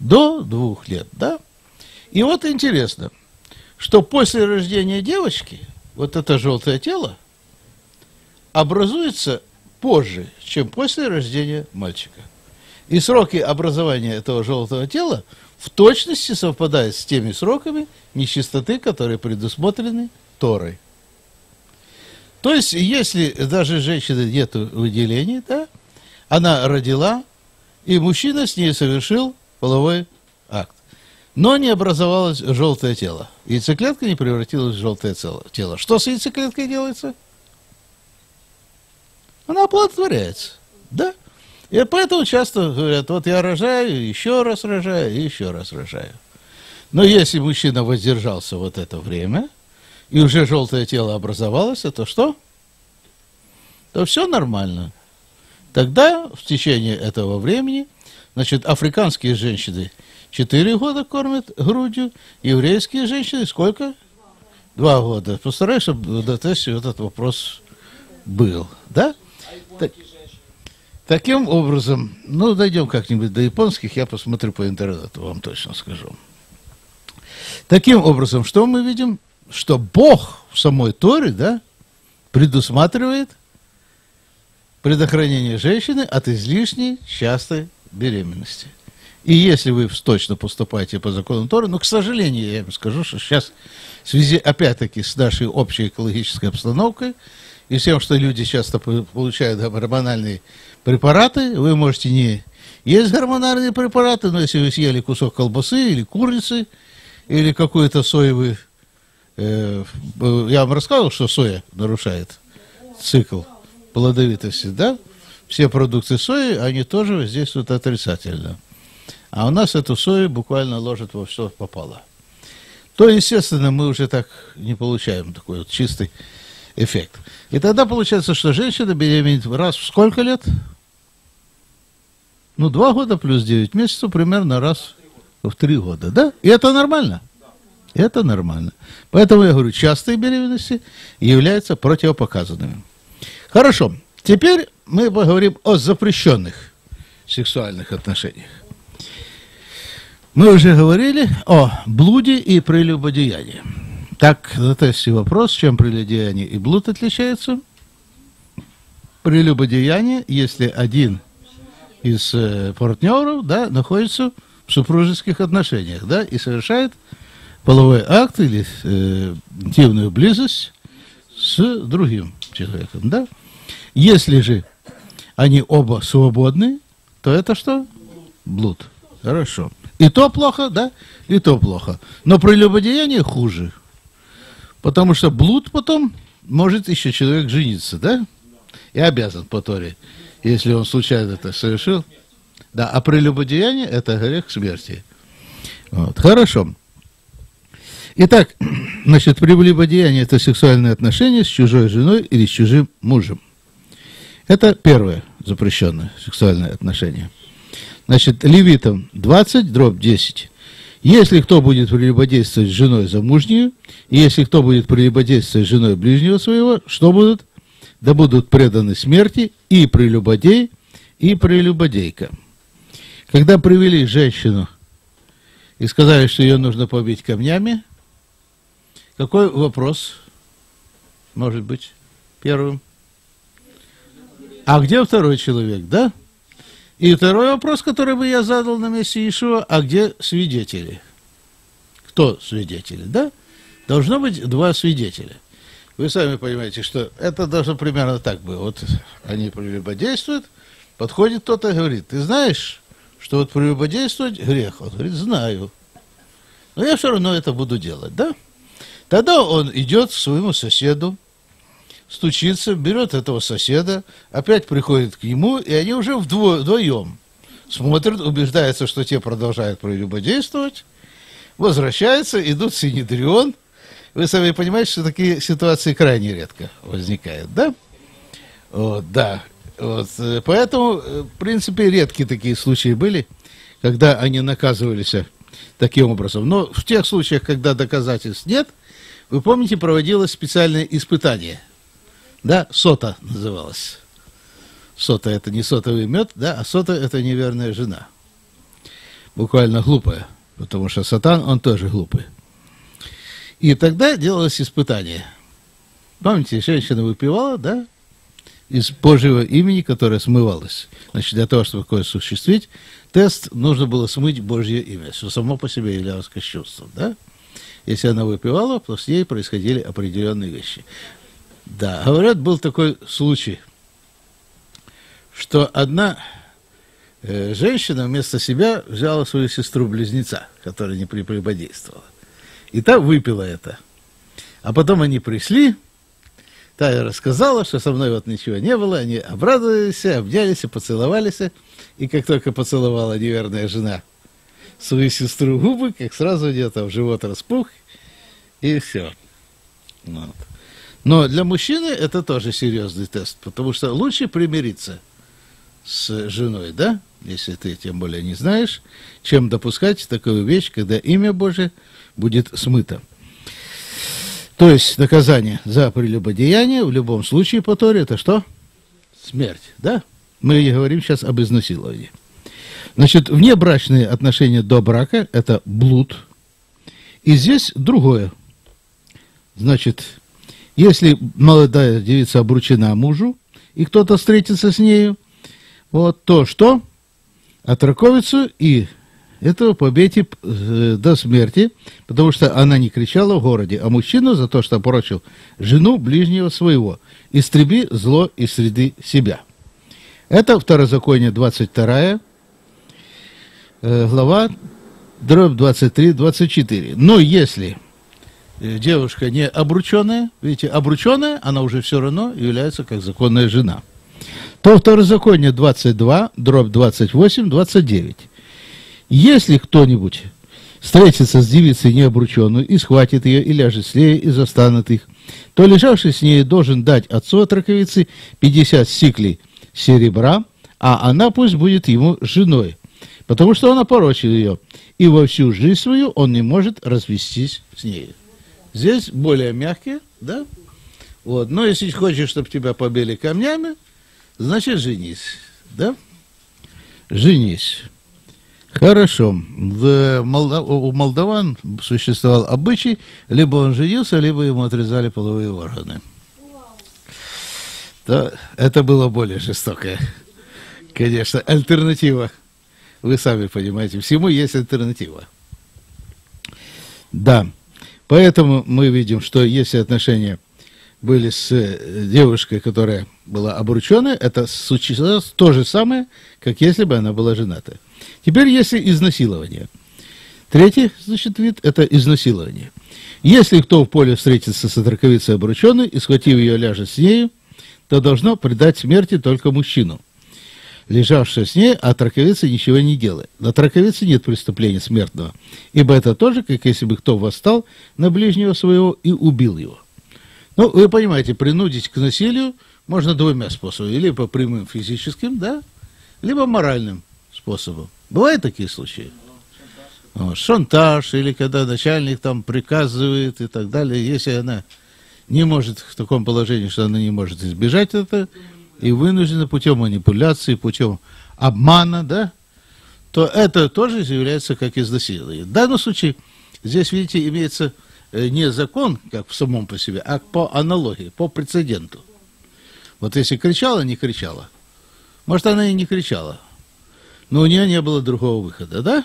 До двух лет, да? И вот интересно – что после рождения девочки вот это желтое тело образуется позже, чем после рождения мальчика. И сроки образования этого желтого тела в точности совпадают с теми сроками нечистоты, которые предусмотрены Торой. То есть, если даже женщины нет выделений, да, она родила, и мужчина с ней совершил половой акт но не образовалось желтое тело. Яйцеклетка не превратилась в желтое тело. Что с яйцеклеткой делается? Она оплодотворяется. Да? И поэтому часто говорят, вот я рожаю, еще раз рожаю, и еще раз рожаю. Но если мужчина воздержался вот это время, и уже желтое тело образовалось, то что? То все нормально. Тогда в течение этого времени, значит, африканские женщины – Четыре года кормят грудью. Еврейские женщины сколько? Два года. Постараюсь, чтобы до тесте этот вопрос был. Да? Так, таким образом, ну, дойдем как-нибудь до японских, я посмотрю по интернету, вам точно скажу. Таким образом, что мы видим? Что Бог в самой Торе, да, предусматривает предохранение женщины от излишней частой беременности. И если вы точно поступаете по закону Торы, но, к сожалению, я вам скажу, что сейчас в связи, опять-таки, с нашей общей экологической обстановкой и с тем, что люди часто получают гормональные препараты, вы можете не есть гормональные препараты, но если вы съели кусок колбасы или курицы, или какой-то соевый... Э, я вам рассказывал, что соя нарушает цикл плодовитости, да? Все продукты сои, они тоже воздействуют отрицательно. А у нас эту сою буквально ложат во все попало. То, естественно, мы уже так не получаем такой вот чистый эффект. И тогда получается, что женщина беременеет раз в сколько лет? Ну, два года плюс девять месяцев, примерно раз в три года, да? И это нормально. Это нормально. Поэтому я говорю, частые беременности являются противопоказанными. Хорошо. Теперь мы поговорим о запрещенных сексуальных отношениях. Мы уже говорили о блуде и прелюбодеянии. Так, на тесте вопрос, чем прелюбодеяние и блуд отличаются? Прелюбодеяние, если один из э, партнеров да, находится в супружеских отношениях да, и совершает половой акт или э, интимную близость с другим человеком. Да? Если же они оба свободны, то это что? Блуд. Хорошо. И то плохо, да, и то плохо. Но прелюбодеяние хуже. Потому что блуд потом может еще человек жениться, да? И обязан по Торе, если он случайно это совершил. Да, а прелюбодеяние – это грех смерти. Вот. Хорошо. Итак, значит, прелюбодеяние – это сексуальные отношения с чужой женой или с чужим мужем. Это первое запрещенное сексуальное отношение – Значит, левитам 20, дробь 10. Если кто будет прелюбодействовать с женой замужнюю, и если кто будет прелюбодействовать с женой ближнего своего, что будут? Да будут преданы смерти и прелюбодей, и прелюбодейка. Когда привели женщину и сказали, что ее нужно побить камнями, какой вопрос может быть первым? А где второй человек, да? И второй вопрос, который бы я задал на месте Ишуа, а где свидетели? Кто свидетели, да? Должно быть два свидетеля. Вы сами понимаете, что это должно примерно так быть. Вот они прелюбодействуют, подходит кто-то и говорит, ты знаешь, что вот прелюбодействовать грех? Он говорит, знаю. Но я все равно это буду делать, да? Тогда он идет к своему соседу, стучится, берет этого соседа, опять приходит к нему, и они уже вдвоем смотрят, убеждаются, что те продолжают прелюбодействовать, возвращаются, идут в Синедрион. Вы сами понимаете, что такие ситуации крайне редко возникают, да? Вот, да. Вот, э, поэтому, э, в принципе, редкие такие случаи были, когда они наказывались таким образом. Но в тех случаях, когда доказательств нет, вы помните, проводилось специальное испытание – да, сота называлась. Сота это не сотовый мед, да, а сота это неверная жена. Буквально глупая, потому что сатан, он тоже глупый. И тогда делалось испытание. Помните, женщина выпивала, да, из Божьего имени, которое смывалось. Значит, для того, чтобы такое осуществить, тест нужно было смыть Божье имя, что само по себе являлось кощунством, да? Если она выпивала, то с ней происходили определенные вещи. Да, говорят, был такой случай, что одна э, женщина вместо себя взяла свою сестру-близнеца, которая не преподействовала. И та выпила это. А потом они пришли, та рассказала, что со мной вот ничего не было, они обрадовались, обнялись, поцеловались, и как только поцеловала неверная жена свою сестру губы, как сразу нее там живот распух, и все. Вот. Но для мужчины это тоже серьезный тест, потому что лучше примириться с женой, да, если ты тем более не знаешь, чем допускать такую вещь, когда имя Божие будет смыто. То есть наказание за прелюбодеяние в любом случае по Торе это что? Смерть, да? Мы говорим сейчас об изнасиловании. Значит, внебрачные отношения до брака – это блуд. И здесь другое. Значит, если молодая девица обручена мужу, и кто-то встретится с нею, вот, то что? Отраковицу и этого побейте э, до смерти, потому что она не кричала в городе, а мужчину за то, что опорочил жену ближнего своего. Истреби зло из среды себя. Это Второзаконие 22 э, глава, дробь 23-24. Но если девушка не обрученная, видите, обрученная, она уже все равно является как законная жена. То Второзаконие 22, дробь 28, 29. Если кто-нибудь встретится с девицей необрученную и схватит ее, и ляжет с ней, и застанет их, то лежавший с ней должен дать отцу от раковицы 50 сиклей серебра, а она пусть будет ему женой, потому что он опорочил ее, и во всю жизнь свою он не может развестись с ней. Здесь более мягкие, да? Вот. Но если хочешь, чтобы тебя побили камнями, значит, женись, да? Женись. Хорошо. В Молдав... У молдаван существовал обычай, либо он женился, либо ему отрезали половые органы. Да, это было более жестокое. Конечно, альтернатива. Вы сами понимаете, всему есть альтернатива. Да, поэтому мы видим, что если отношения были с э, девушкой, которая была обрученная, это случилось то же самое, как если бы она была женатая. Теперь, если изнасилование. Третий, значит, вид – это изнасилование. Если кто в поле встретится с отраковицей обрученной и, схватив ее, ляжет с нею, то должно предать смерти только мужчину, лежавшего с ней, а траковица ничего не делает. На траковице нет преступления смертного, ибо это тоже, как если бы кто восстал на ближнего своего и убил его. Ну, вы понимаете, принудить к насилию можно двумя способами. Либо прямым физическим, да, либо моральным способом. Бывают такие случаи? Вот, шантаж, или когда начальник там приказывает и так далее. Если она не может в таком положении, что она не может избежать это, и вынуждена путем манипуляции, путем обмана, да, то это тоже является как изнасилование. В данном случае здесь, видите, имеется э, не закон, как в самом по себе, а по аналогии, по прецеденту. Вот если кричала, не кричала. Может, она и не кричала, но у нее не было другого выхода, да?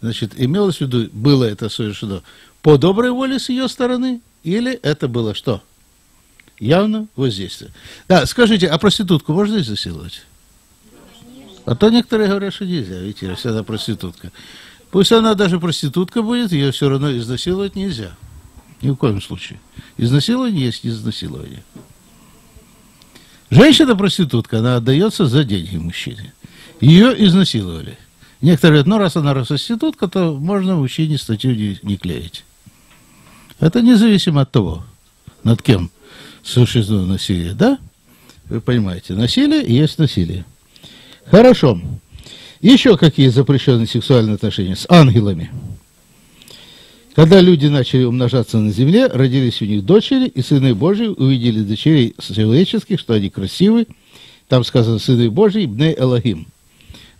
Значит, имелось в виду, было это совершено по доброй воле с ее стороны, или это было что? Явно воздействие. Да, скажите, а проститутку можно изнасиловать? А то некоторые говорят, что нельзя, видите, она проститутка. Пусть она даже проститутка будет, ее все равно изнасиловать нельзя. Ни в коем случае. Изнасилование есть изнасилование. Женщина-проститутка, она отдается за деньги мужчине. Ее изнасиловали. Некоторые говорят, ну, раз она проститутка, то можно мужчине статью не, не клеить. Это независимо от того, над кем существует насилие, да? Вы понимаете, насилие есть насилие. Хорошо. Еще какие запрещенные сексуальные отношения с ангелами? Когда люди начали умножаться на земле, родились у них дочери, и сыны Божьи увидели дочерей человеческих, что они красивы. Там сказано сыны Божьи, бне Элохим.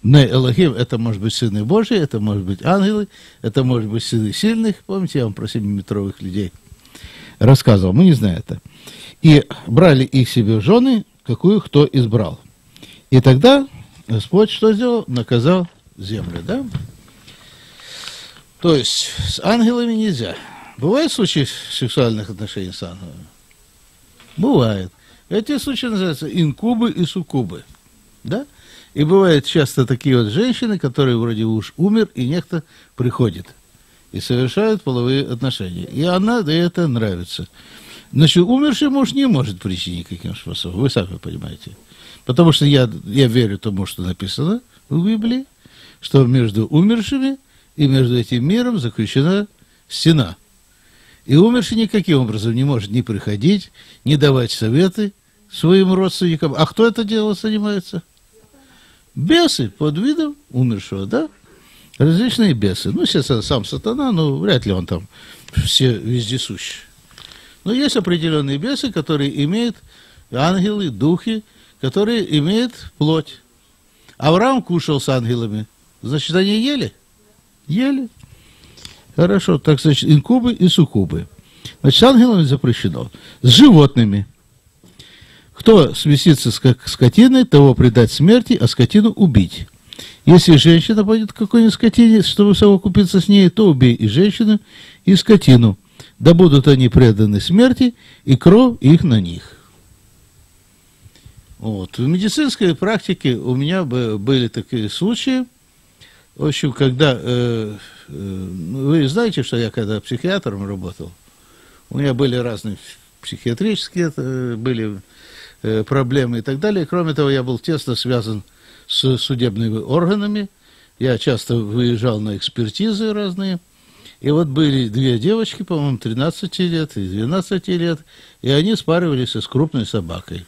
Бне Элохим – это может быть сыны Божьи, это может быть ангелы, это может быть сыны сильных. Помните, я вам про семиметровых людей рассказывал, мы не знаем это. И брали их себе в жены, какую кто избрал. И тогда Господь что сделал? Наказал землю, да? То есть с ангелами нельзя. Бывают случаи сексуальных отношений с ангелами? Бывает. Эти случаи называются инкубы и суккубы. Да? И бывают часто такие вот женщины, которые вроде уж умер, и некто приходит и совершают половые отношения. И она, да это нравится. Значит, умерший муж не может прийти никаким способом, вы сами понимаете. Потому что я, я верю тому, что написано в Библии, что между умершими и между этим миром заключена стена. И умерший никаким образом не может ни приходить, ни давать советы своим родственникам. А кто это дело занимается? Бесы под видом умершего, да? Различные бесы. Ну, естественно, сам сатана, но вряд ли он там все вездесущий. Но есть определенные бесы, которые имеют ангелы, духи, которые имеют плоть. Авраам кушал с ангелами. Значит, они ели? Ели. Хорошо, так значит, инкубы и суккубы. Значит, с ангелами запрещено. С животными. Кто смесится с скотиной, того предать смерти, а скотину убить. Если женщина пойдет к какой-нибудь скотине, чтобы совокупиться с ней, то убей и женщину, и скотину. Да будут они преданы смерти, и кровь их на них. Вот. В медицинской практике у меня были такие случаи, в общем, когда, э, э, вы знаете, что я когда психиатром работал, у меня были разные психиатрические э, были э, проблемы и так далее. Кроме того, я был тесно связан с судебными органами. Я часто выезжал на экспертизы разные. И вот были две девочки, по-моему, 13 лет и 12 лет, и они спаривались с крупной собакой.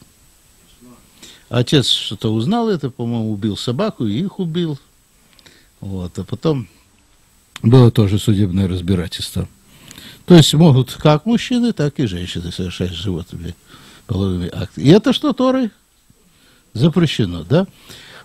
Отец что-то узнал это, по-моему, убил собаку и их убил. Вот, а потом было тоже судебное разбирательство. То есть могут как мужчины, так и женщины совершать с животными половыми акты. И это что Торой запрещено, да?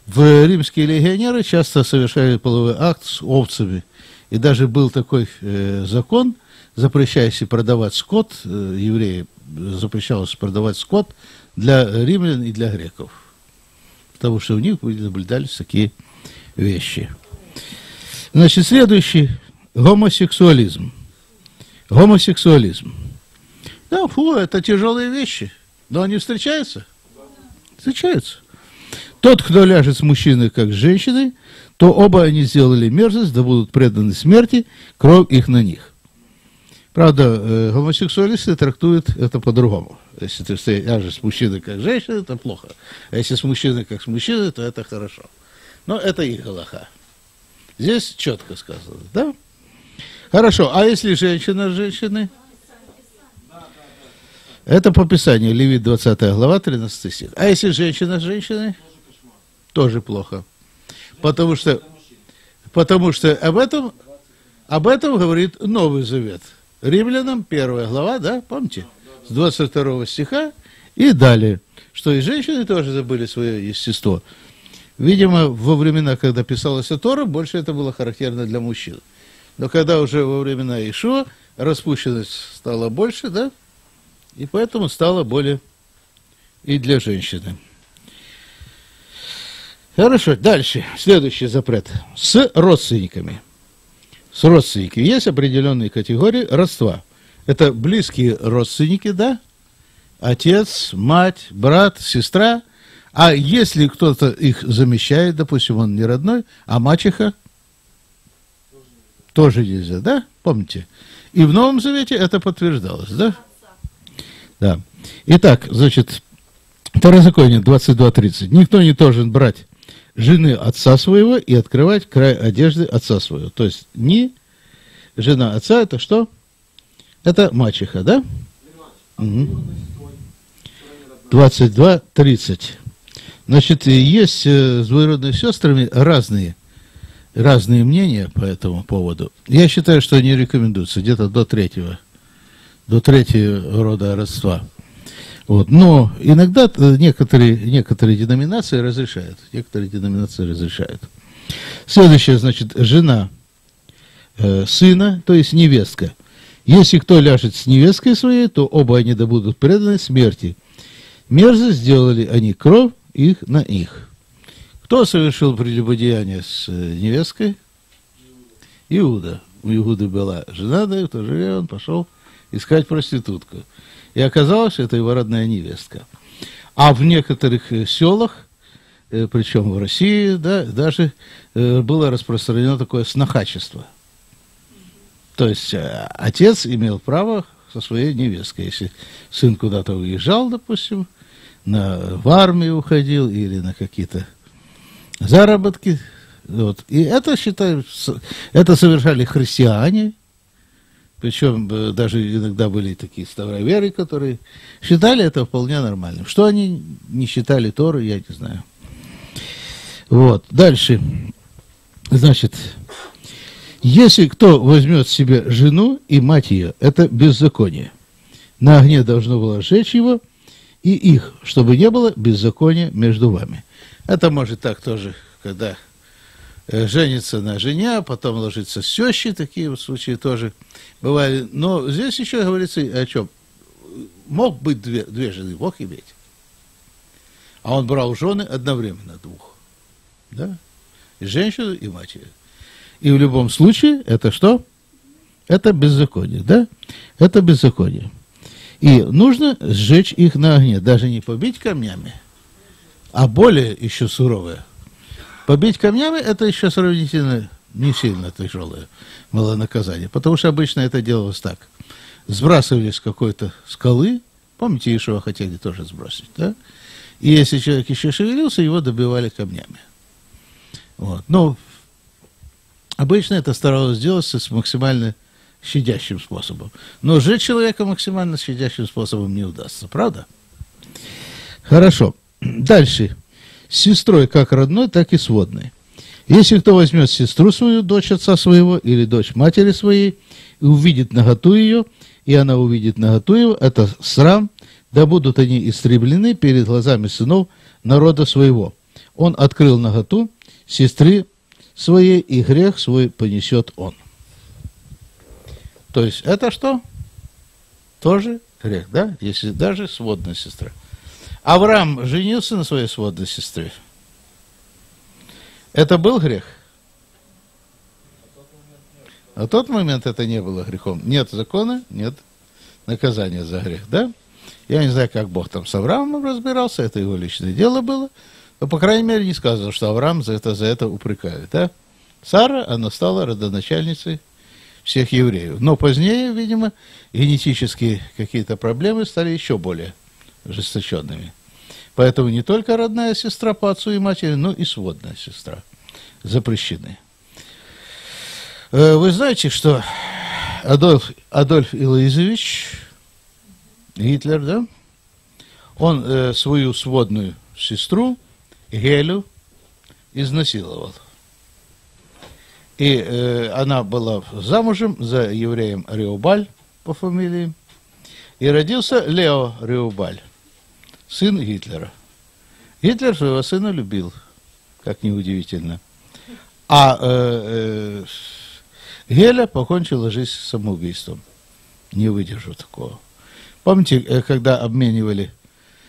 В римские легионеры часто совершали половой акт с овцами. И даже был такой э, закон, запрещающий продавать скот, э, евреи запрещалось продавать скот для римлян и для греков. Потому что у них наблюдались такие вещи. Значит, следующий – гомосексуализм. Гомосексуализм. Да, фу, это тяжелые вещи. Но они встречаются? Встречаются. Тот, кто ляжет с мужчиной, как с женщиной, то оба они сделали мерзость, да будут преданы смерти, кровь их на них. Правда, э, гомосексуалисты трактуют это по-другому. Если ты ляжешь с мужчиной, как с женщиной, это плохо. А если с мужчиной, как с мужчиной, то это хорошо. Но это их галаха. Здесь четко сказано, да? Хорошо, а если женщина с женщиной? Это по Писанию, Левит 20 глава, 13 стих. А если женщина с женщиной? Тоже плохо. Потому что, потому что об этом, об этом говорит Новый Завет. Римлянам, первая глава, да, помните? С 22 стиха и далее. Что и женщины тоже забыли свое естество. Видимо, во времена, когда писалась Тора, больше это было характерно для мужчин. Но когда уже во времена Ишуа распущенность стала больше, да, и поэтому стало более и для женщины. Хорошо, дальше. Следующий запрет. С родственниками. С родственниками. Есть определенные категории родства. Это близкие родственники, да? Отец, мать, брат, сестра. А если кто-то их замещает, допустим, он не родной, а мачеха, тоже нельзя, да? Помните? И в Новом Завете это подтверждалось, да? Да. Итак, значит, Второзаконие 22.30. Никто не должен брать жены отца своего и открывать край одежды отца своего. То есть не жена отца, это что? Это мачеха, да? Угу. 22.30. Значит, есть э, с двоюродными сестрами разные разные мнения по этому поводу. Я считаю, что они рекомендуются где-то до третьего, до третьего рода родства. Вот. Но иногда некоторые, некоторые деноминации разрешают. Некоторые деноминации разрешают. Следующее, значит, жена э, сына, то есть невестка. Если кто ляжет с невесткой своей, то оба они да будут преданы смерти. Мерзость сделали они кровь их на их. Кто совершил прелюбодеяние с э, невесткой? Иуда. У Иуды была жена, да, и в то же время он пошел искать проститутку. И оказалось, это его родная невестка. А в некоторых э, селах, э, причем в России, да, даже было распространено такое снохачество. То есть отец имел право со своей невесткой. Если сын куда-то уезжал, допустим, на, в армию уходил или на какие-то заработки. Вот. И это, считаю, это совершали христиане, причем э, даже иногда были такие староверы, которые считали это вполне нормальным. Что они не считали Тору, я не знаю. Вот. Дальше. Значит, если кто возьмет себе жену и мать ее, это беззаконие. На огне должно было сжечь его и их, чтобы не было беззакония между вами. Это может так тоже, когда женится на жене, потом ложится с тещей, такие вот случаи тоже бывали. Но здесь еще говорится о чем? Мог быть две, две жены, мог иметь. А он брал жены одновременно двух. Да? и женщину, и матерью. И в любом случае, это что? Это беззаконие, да? Это беззаконие. И нужно сжечь их на огне, даже не побить камнями, а более еще суровое. Побить камнями это еще сравнительно не сильно тяжелое было наказание, потому что обычно это делалось так. Сбрасывали с какой-то скалы, помните, Ишуа хотели тоже сбросить, да? И если человек еще шевелился, его добивали камнями. Вот. Но обычно это старалось сделать с максимально щадящим способом. Но жить человека максимально щадящим способом не удастся, правда? Хорошо. Дальше. С сестрой как родной, так и сводной. Если кто возьмет сестру свою, дочь отца своего или дочь матери своей, и увидит наготу ее, и она увидит наготу его, это срам, да будут они истреблены перед глазами сынов народа своего. Он открыл наготу сестры своей, и грех свой понесет он. То есть это что? Тоже грех, да? Если даже сводная сестра. Авраам женился на своей сводной сестре. Это был грех? А тот момент это не было грехом. Нет закона, нет наказания за грех, да? Я не знаю, как Бог там с Авраамом разбирался, это его личное дело было. Но, по крайней мере, не сказано, что Авраам за это, за это упрекает, да? Сара, она стала родоначальницей всех евреев. Но позднее, видимо, генетические какие-то проблемы стали еще более ожесточенными. Поэтому не только родная сестра по отцу и матери, но и сводная сестра запрещены. Э, вы знаете, что Адольф, Адольф Илоизович, Гитлер, да, он э, свою сводную сестру Гелю изнасиловал. И э, она была замужем за евреем Реубаль по фамилии. И родился Лео Реубаль, сын Гитлера. Гитлер своего сына любил, как неудивительно. А э, э, Геля покончила жизнь самоубийством. Не выдержу такого. Помните, э, когда обменивали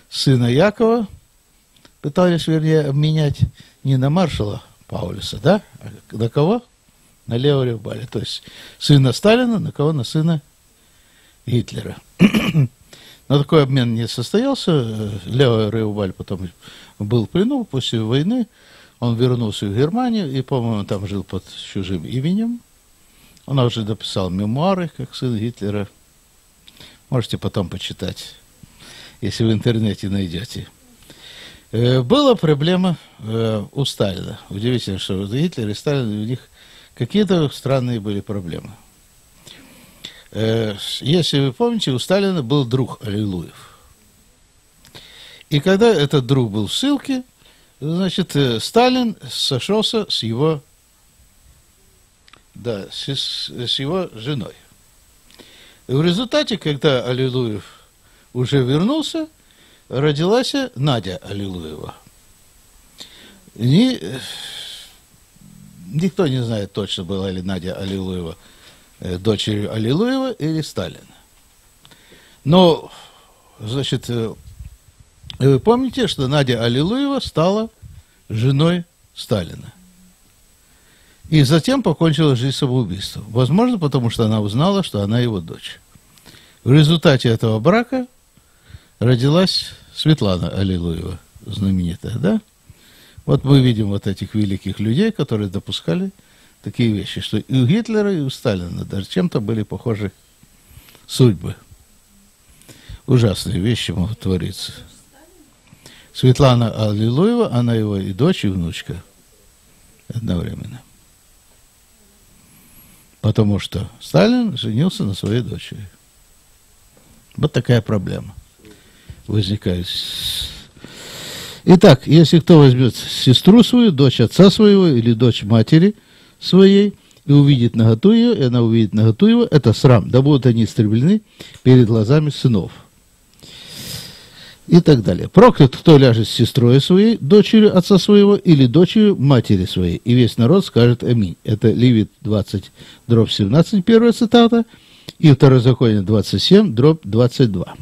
сына Якова, пытались, вернее, обменять не на маршала Паулюса, да? А на кого? на Лео Ревбаля. То есть сына Сталина, на кого? На сына Гитлера. Но такой обмен не состоялся. Лео Реубаль потом был в плену после войны. Он вернулся в Германию и, по-моему, там жил под чужим именем. Он уже дописал мемуары, как сын Гитлера. Можете потом почитать, если в интернете найдете. Э, была проблема э, у Сталина. Удивительно, что Гитлер и Сталин, у них какие-то странные были проблемы. Э, если вы помните, у Сталина был друг Аллилуев. И когда этот друг был в ссылке, значит, э, Сталин сошелся с его, да, с, с его женой. И в результате, когда Аллилуев уже вернулся, родилась Надя Аллилуева. И никто не знает точно, была ли Надя Аллилуева э, дочерью Аллилуева или Сталина. Но, значит, э, вы помните, что Надя Аллилуева стала женой Сталина. И затем покончила жизнь самоубийством. Возможно, потому что она узнала, что она его дочь. В результате этого брака родилась Светлана Аллилуева, знаменитая, да? Вот мы видим вот этих великих людей, которые допускали такие вещи, что и у Гитлера, и у Сталина даже чем-то были похожи судьбы. Ужасные вещи могут твориться. Светлана Аллилуева, она его и дочь, и внучка одновременно. Потому что Сталин женился на своей дочери. Вот такая проблема возникает Итак, если кто возьмет сестру свою, дочь отца своего или дочь матери своей, и увидит наготу ее, и она увидит наготу его, это срам, да будут они истреблены перед глазами сынов. И так далее. Проклят, кто ляжет с сестрой своей, дочерью отца своего или дочерью матери своей. И весь народ скажет аминь. Это Левит 20, дробь 17, первая цитата, и Второзаконие 27, дробь 22.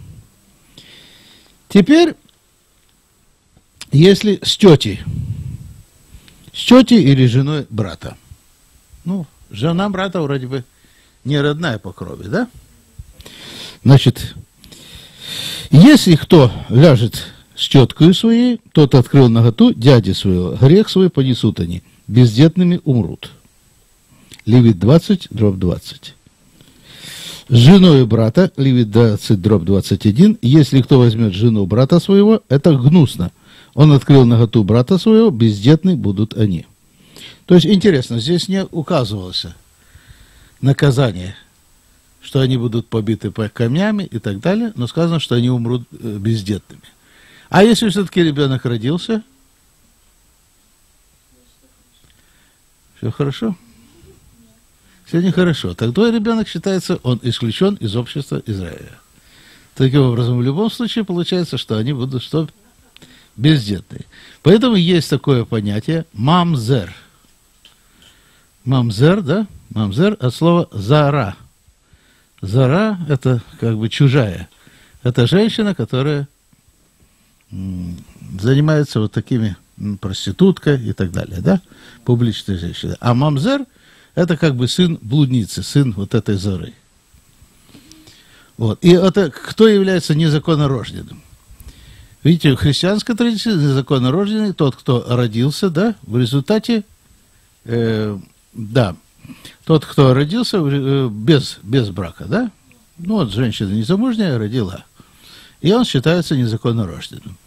Теперь если с тетей с тетей или женой брата. Ну, жена брата вроде бы не родная по крови, да? Значит, если кто ляжет с теткой своей, тот открыл наготу дяди своего, грех свой понесут они, бездетными умрут. Левит 20, дробь 20. С женой брата, Левит 20, дробь 21, если кто возьмет жену брата своего, это гнусно. Он открыл наготу брата своего, бездетны будут они. То есть, интересно, здесь не указывалось наказание, что они будут побиты по камнями и так далее, но сказано, что они умрут э, бездетными. А если все-таки ребенок родился, все хорошо? Все нехорошо. Тогда ребенок считается, он исключен из общества Израиля. Таким образом, в любом случае получается, что они будут что? Бездетные. Поэтому есть такое понятие мамзер. Мамзер, да? Мамзер от слова зара. Зара – это как бы чужая. Это женщина, которая занимается вот такими проститутка и так далее, да? Публичная женщина. А мамзер – это как бы сын блудницы, сын вот этой зоры. Вот. И это кто является незаконнорожденным? Видите, в христианской традиции незаконнорожденный тот, кто родился, да, в результате, э, да, тот, кто родился э, без, без брака, да, ну вот женщина незамужняя родила, и он считается незаконнорожденным.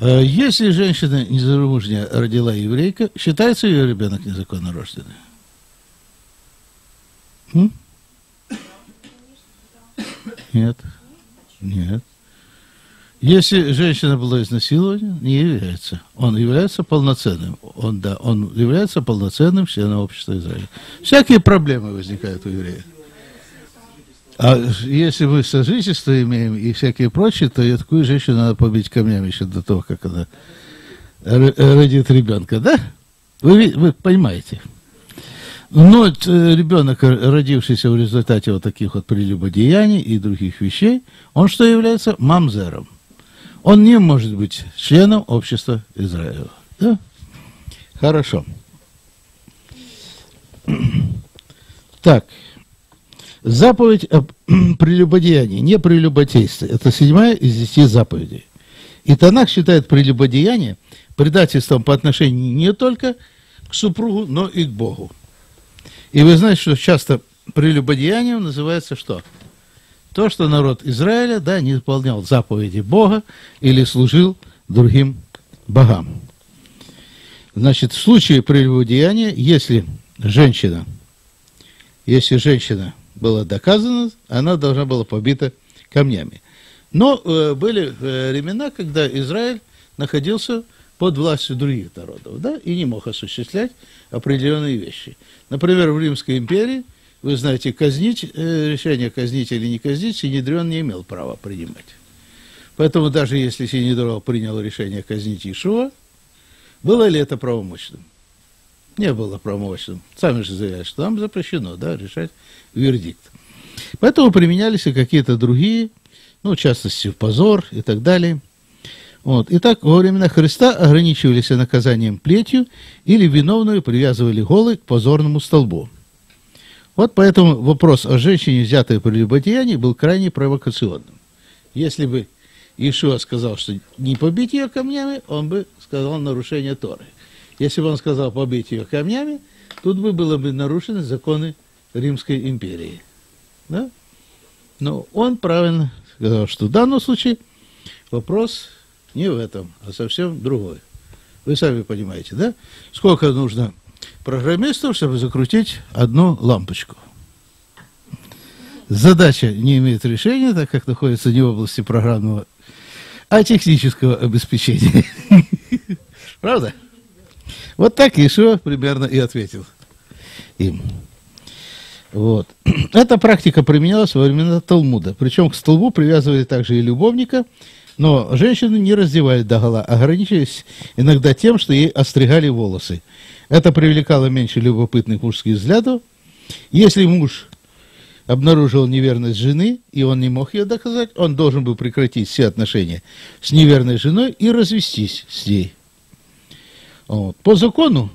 Э, если женщина незамужняя родила еврейка, считается ее ребенок незаконнорожденным. М? Нет. Нет. Если женщина была изнасилована, не является. Он является полноценным. Он, да, он является полноценным членом общества Израиля. Всякие проблемы возникают у евреев. А если мы сожительство имеем и всякие прочие, то такую женщину надо побить камнями еще до того, как она родит ребенка, да? Вы, вы понимаете? Но э, ребенок, родившийся в результате вот таких вот прелюбодеяний и других вещей, он что является мамзером. Он не может быть членом общества Израиля. Да? Хорошо. Так. Заповедь о прелюбодеянии, не прелюбодействе. Это седьмая из десяти заповедей. И Танах считает прелюбодеяние предательством по отношению не только к супругу, но и к Богу. И вы знаете, что часто прелюбодеянием называется что? То, что народ Израиля, да, не исполнял заповеди Бога или служил другим богам. Значит, в случае прелюбодеяния, если женщина, если женщина была доказана, она должна была побита камнями. Но э, были э, времена, когда Израиль находился под властью других народов, да, и не мог осуществлять определенные вещи. Например, в Римской империи, вы знаете, казнить, э, решение казнить или не казнить, Синедрион не имел права принимать. Поэтому даже если Синедрон принял решение казнить Ишуа, было ли это правомочным? Не было правомочным. Сами же заявляют, что нам запрещено да, решать вердикт. Поэтому применялись и какие-то другие, ну, в частности, позор и так далее – вот. Итак, во времена Христа ограничивались наказанием плетью или виновную привязывали голой к позорному столбу. Вот поэтому вопрос о женщине, взятой при прелюбодеянии, был крайне провокационным. Если бы Ишуа сказал, что не побить ее камнями, он бы сказал нарушение Торы. Если бы он сказал побить ее камнями, тут бы было бы нарушены законы Римской империи. Да? Но он правильно сказал, что в данном случае вопрос не в этом, а совсем другой. Вы сами понимаете, да? Сколько нужно программистов, чтобы закрутить одну лампочку? Задача не имеет решения, так как находится не в области программного, а технического обеспечения. Правда? Вот так Ишуа примерно и ответил им. Вот. Эта практика применялась во времена Талмуда. Причем к столбу привязывали также и любовника, но женщины не раздевали догола, ограничиваясь иногда тем, что ей остригали волосы. Это привлекало меньше любопытных мужских взглядов. Если муж обнаружил неверность жены, и он не мог ее доказать, он должен был прекратить все отношения с неверной женой и развестись с ней. Вот. По закону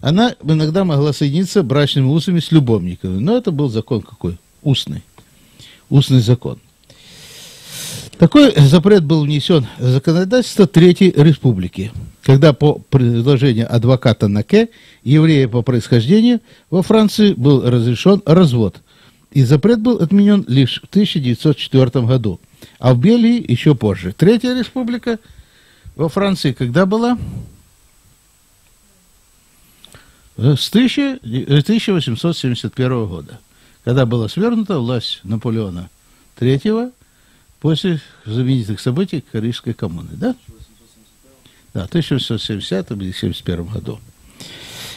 она иногда могла соединиться брачными узами с любовниками, но это был закон какой? Устный. Устный закон. Такой запрет был внесен в законодательство Третьей Республики, когда по предложению адвоката Наке, еврея по происхождению, во Франции был разрешен развод. И запрет был отменен лишь в 1904 году, а в Бельгии еще позже. Третья Республика во Франции когда была? С 1871 года, когда была свернута власть Наполеона III после знаменитых событий Парижской коммуны, да? Да, в 1870 или 1971 году.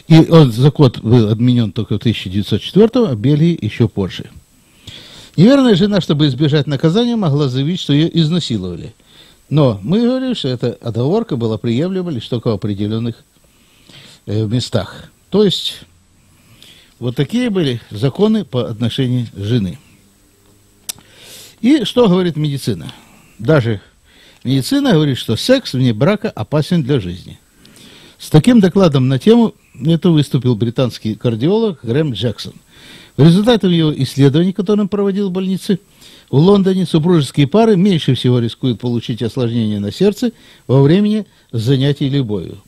И он, закон был отменен только в 1904, а Бельгии еще позже. Неверная жена, чтобы избежать наказания, могла заявить, что ее изнасиловали. Но мы говорим, что эта отговорка была приемлема лишь только в определенных э, местах. То есть, вот такие были законы по отношению жены. И что говорит медицина? Даже медицина говорит, что секс вне брака опасен для жизни. С таким докладом на тему это выступил британский кардиолог Грэм Джексон. В результате его исследований, которые он проводил в больнице, в Лондоне супружеские пары меньше всего рискуют получить осложнения на сердце во время занятий любовью.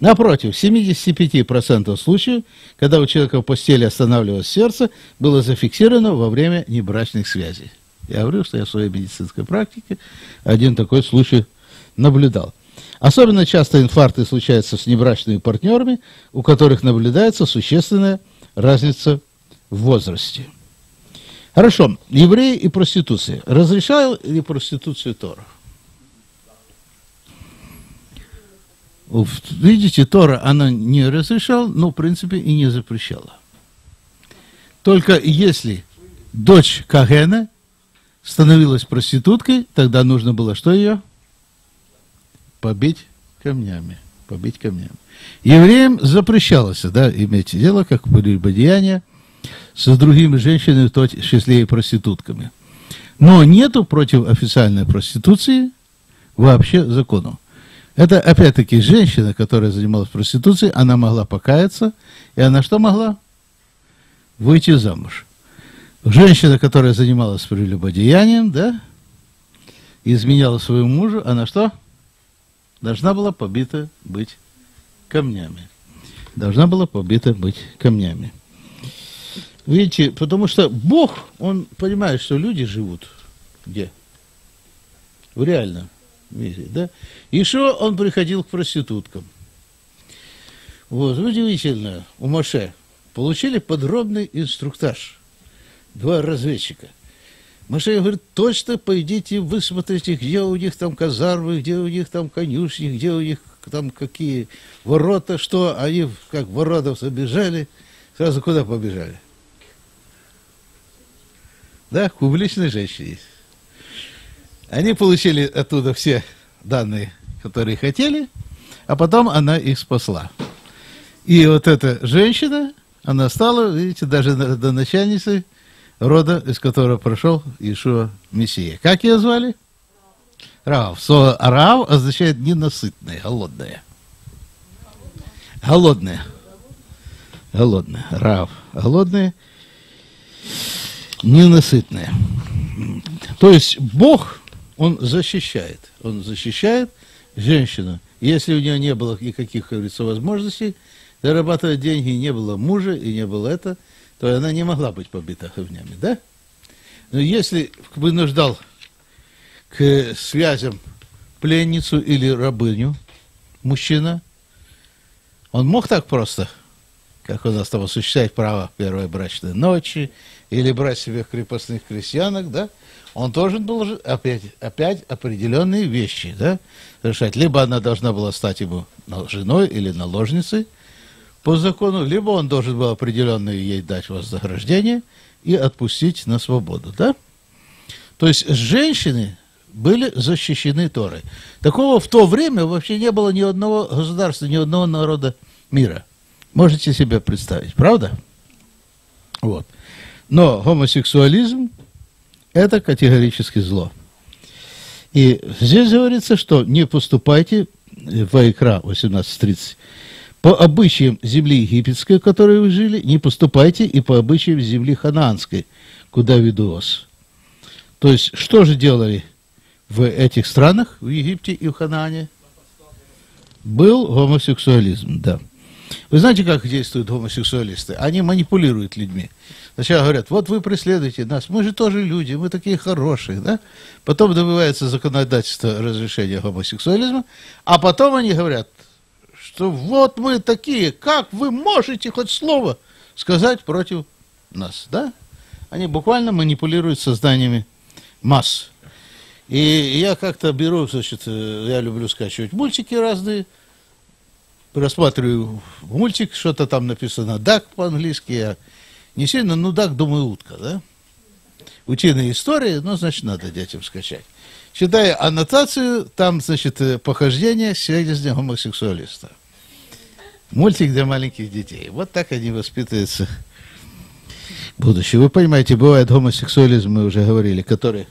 Напротив, в 75% случаев, когда у человека в постели останавливалось сердце, было зафиксировано во время небрачных связей. Я говорю, что я в своей медицинской практике один такой случай наблюдал. Особенно часто инфаркты случаются с небрачными партнерами, у которых наблюдается существенная разница в возрасте. Хорошо, евреи и проституция. Разрешал ли проституцию Тора? Видите, Тора она не разрешала, но в принципе и не запрещала. Только если дочь Кагена становилась проституткой, тогда нужно было что ее? Побить камнями. Побить камнями. Евреям запрещалось, да, иметь дело, как прелюбодеяние, с другими женщинами, в том числе и проститутками. Но нету против официальной проституции вообще закону. Это, опять-таки, женщина, которая занималась проституцией, она могла покаяться, и она что могла? Выйти замуж. Женщина, которая занималась прелюбодеянием, да, изменяла своему мужу, она что? Должна была побита быть камнями. Должна была побита быть камнями. Видите, потому что Бог, Он понимает, что люди живут где? В реальном мире, да? И что Он приходил к проституткам. Вот, удивительно, у Моше получили подробный инструктаж – два разведчика. Машей говорит, точно пойдите, высмотрите, где у них там казармы, где у них там конюшни, где у них там какие ворота, что они как воротов забежали, сразу куда побежали? Да, к публичной женщине. Они получили оттуда все данные, которые хотели, а потом она их спасла. И вот эта женщина, она стала, видите, даже до начальницы рода, из которого прошел Иешуа Мессия. Как ее звали? Рав. So, Рав означает ненасытная, голодная. Голодная. Голодная. Рав. Голодная. Ненасытная. То есть Бог, Он защищает. Он защищает женщину. Если у нее не было никаких, как говорится, возможностей зарабатывать деньги, не было мужа и не было это, то она не могла быть побита камнями, да? Но если вынуждал к связям пленницу или рабыню мужчина, он мог так просто, как у нас там осуществлять право первой брачной ночи, или брать себе крепостных крестьянок, да, он должен был опять, опять определенные вещи, да, решать. Либо она должна была стать ему женой или наложницей, по закону, либо он должен был определенное ей дать вознаграждение и отпустить на свободу, да? То есть женщины были защищены Торой. Такого в то время вообще не было ни одного государства, ни одного народа мира. Можете себе представить, правда? Вот. Но гомосексуализм – это категорически зло. И здесь говорится, что не поступайте Вайкра 18.30. По обычаям земли египетской, в которой вы жили, не поступайте и по обычаям земли ханаанской, куда веду вас. То есть, что же делали в этих странах, в Египте и в Ханаане? Был гомосексуализм, да. Вы знаете, как действуют гомосексуалисты? Они манипулируют людьми. Сначала говорят, вот вы преследуете нас, мы же тоже люди, мы такие хорошие, да? Потом добивается законодательство разрешения гомосексуализма, а потом они говорят, что вот мы такие, как вы можете хоть слово сказать против нас, да? Они буквально манипулируют созданиями масс. И я как-то беру, значит, э, я люблю скачивать мультики разные, рассматриваю мультик, что-то там написано «дак» по-английски, я не сильно, ну «дак», думаю, утка, да? Утиные истории, ну, значит, надо детям скачать. Читая аннотацию, там, значит, э, похождение селезня гомосексуалиста. Мультик для маленьких детей. Вот так они воспитываются в будущем. Вы понимаете, бывает гомосексуализм, мы уже говорили, который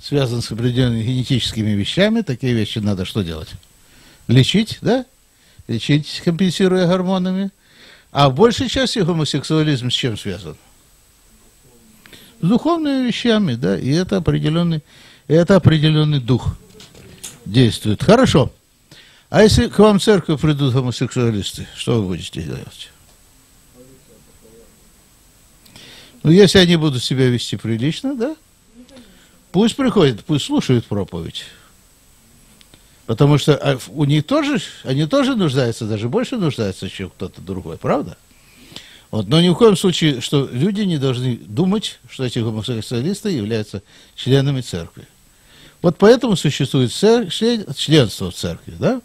связан с определенными генетическими вещами. Такие вещи надо что делать? Лечить, да? Лечить, компенсируя гормонами. А в большей части гомосексуализм с чем связан? С духовными вещами, да, и это определенный, это определенный дух действует. Хорошо. А если к вам в церковь придут гомосексуалисты, что вы будете делать? Ну, если они будут себя вести прилично, да? Пусть приходят, пусть слушают проповедь. Потому что а, у них тоже, они тоже нуждаются, даже больше нуждаются, чем кто-то другой, правда? Вот, но ни в коем случае, что люди не должны думать, что эти гомосексуалисты являются членами церкви. Вот поэтому существует цер... членство в церкви, да?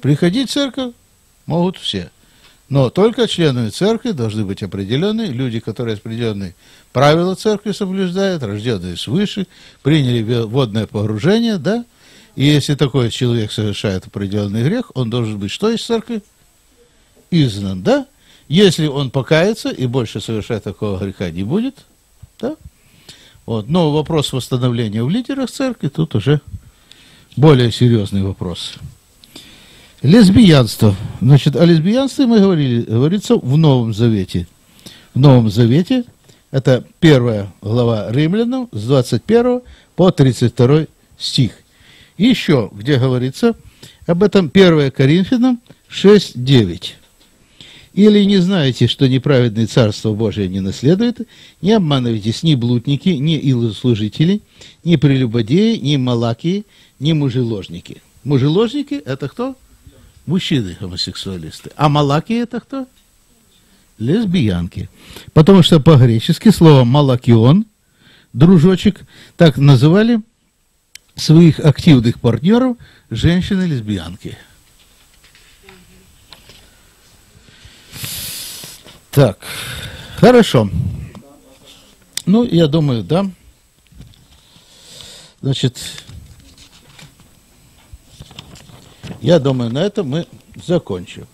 Приходить в церковь могут все. Но только членами церкви должны быть определенные люди, которые определенные правила церкви соблюдают, рожденные свыше, приняли водное погружение, да? И если такой человек совершает определенный грех, он должен быть что из церкви? Изгнан, да? Если он покается и больше совершать такого греха не будет, да? Вот. Но вопрос восстановления в лидерах церкви тут уже более серьезный вопрос. Лесбиянство. Значит, о лесбиянстве мы говорили, говорится в Новом Завете. В Новом Завете, это первая глава Римлянам, с 21 по 32 стих. И еще, где говорится об этом 1 Коринфянам 6, 9. Или не знаете, что неправедное Царство Божие не наследует, не обманывайтесь ни блудники, ни илослужители, ни прелюбодеи, ни малакии, ни мужеложники. Мужеложники – это кто? Мужчины гомосексуалисты. А малаки это кто? Лесбиянки. Потому что по-гречески слово малакион, дружочек, так называли своих активных партнеров женщины-лесбиянки. Так, хорошо. Ну, я думаю, да. Значит, я думаю, на этом мы закончим.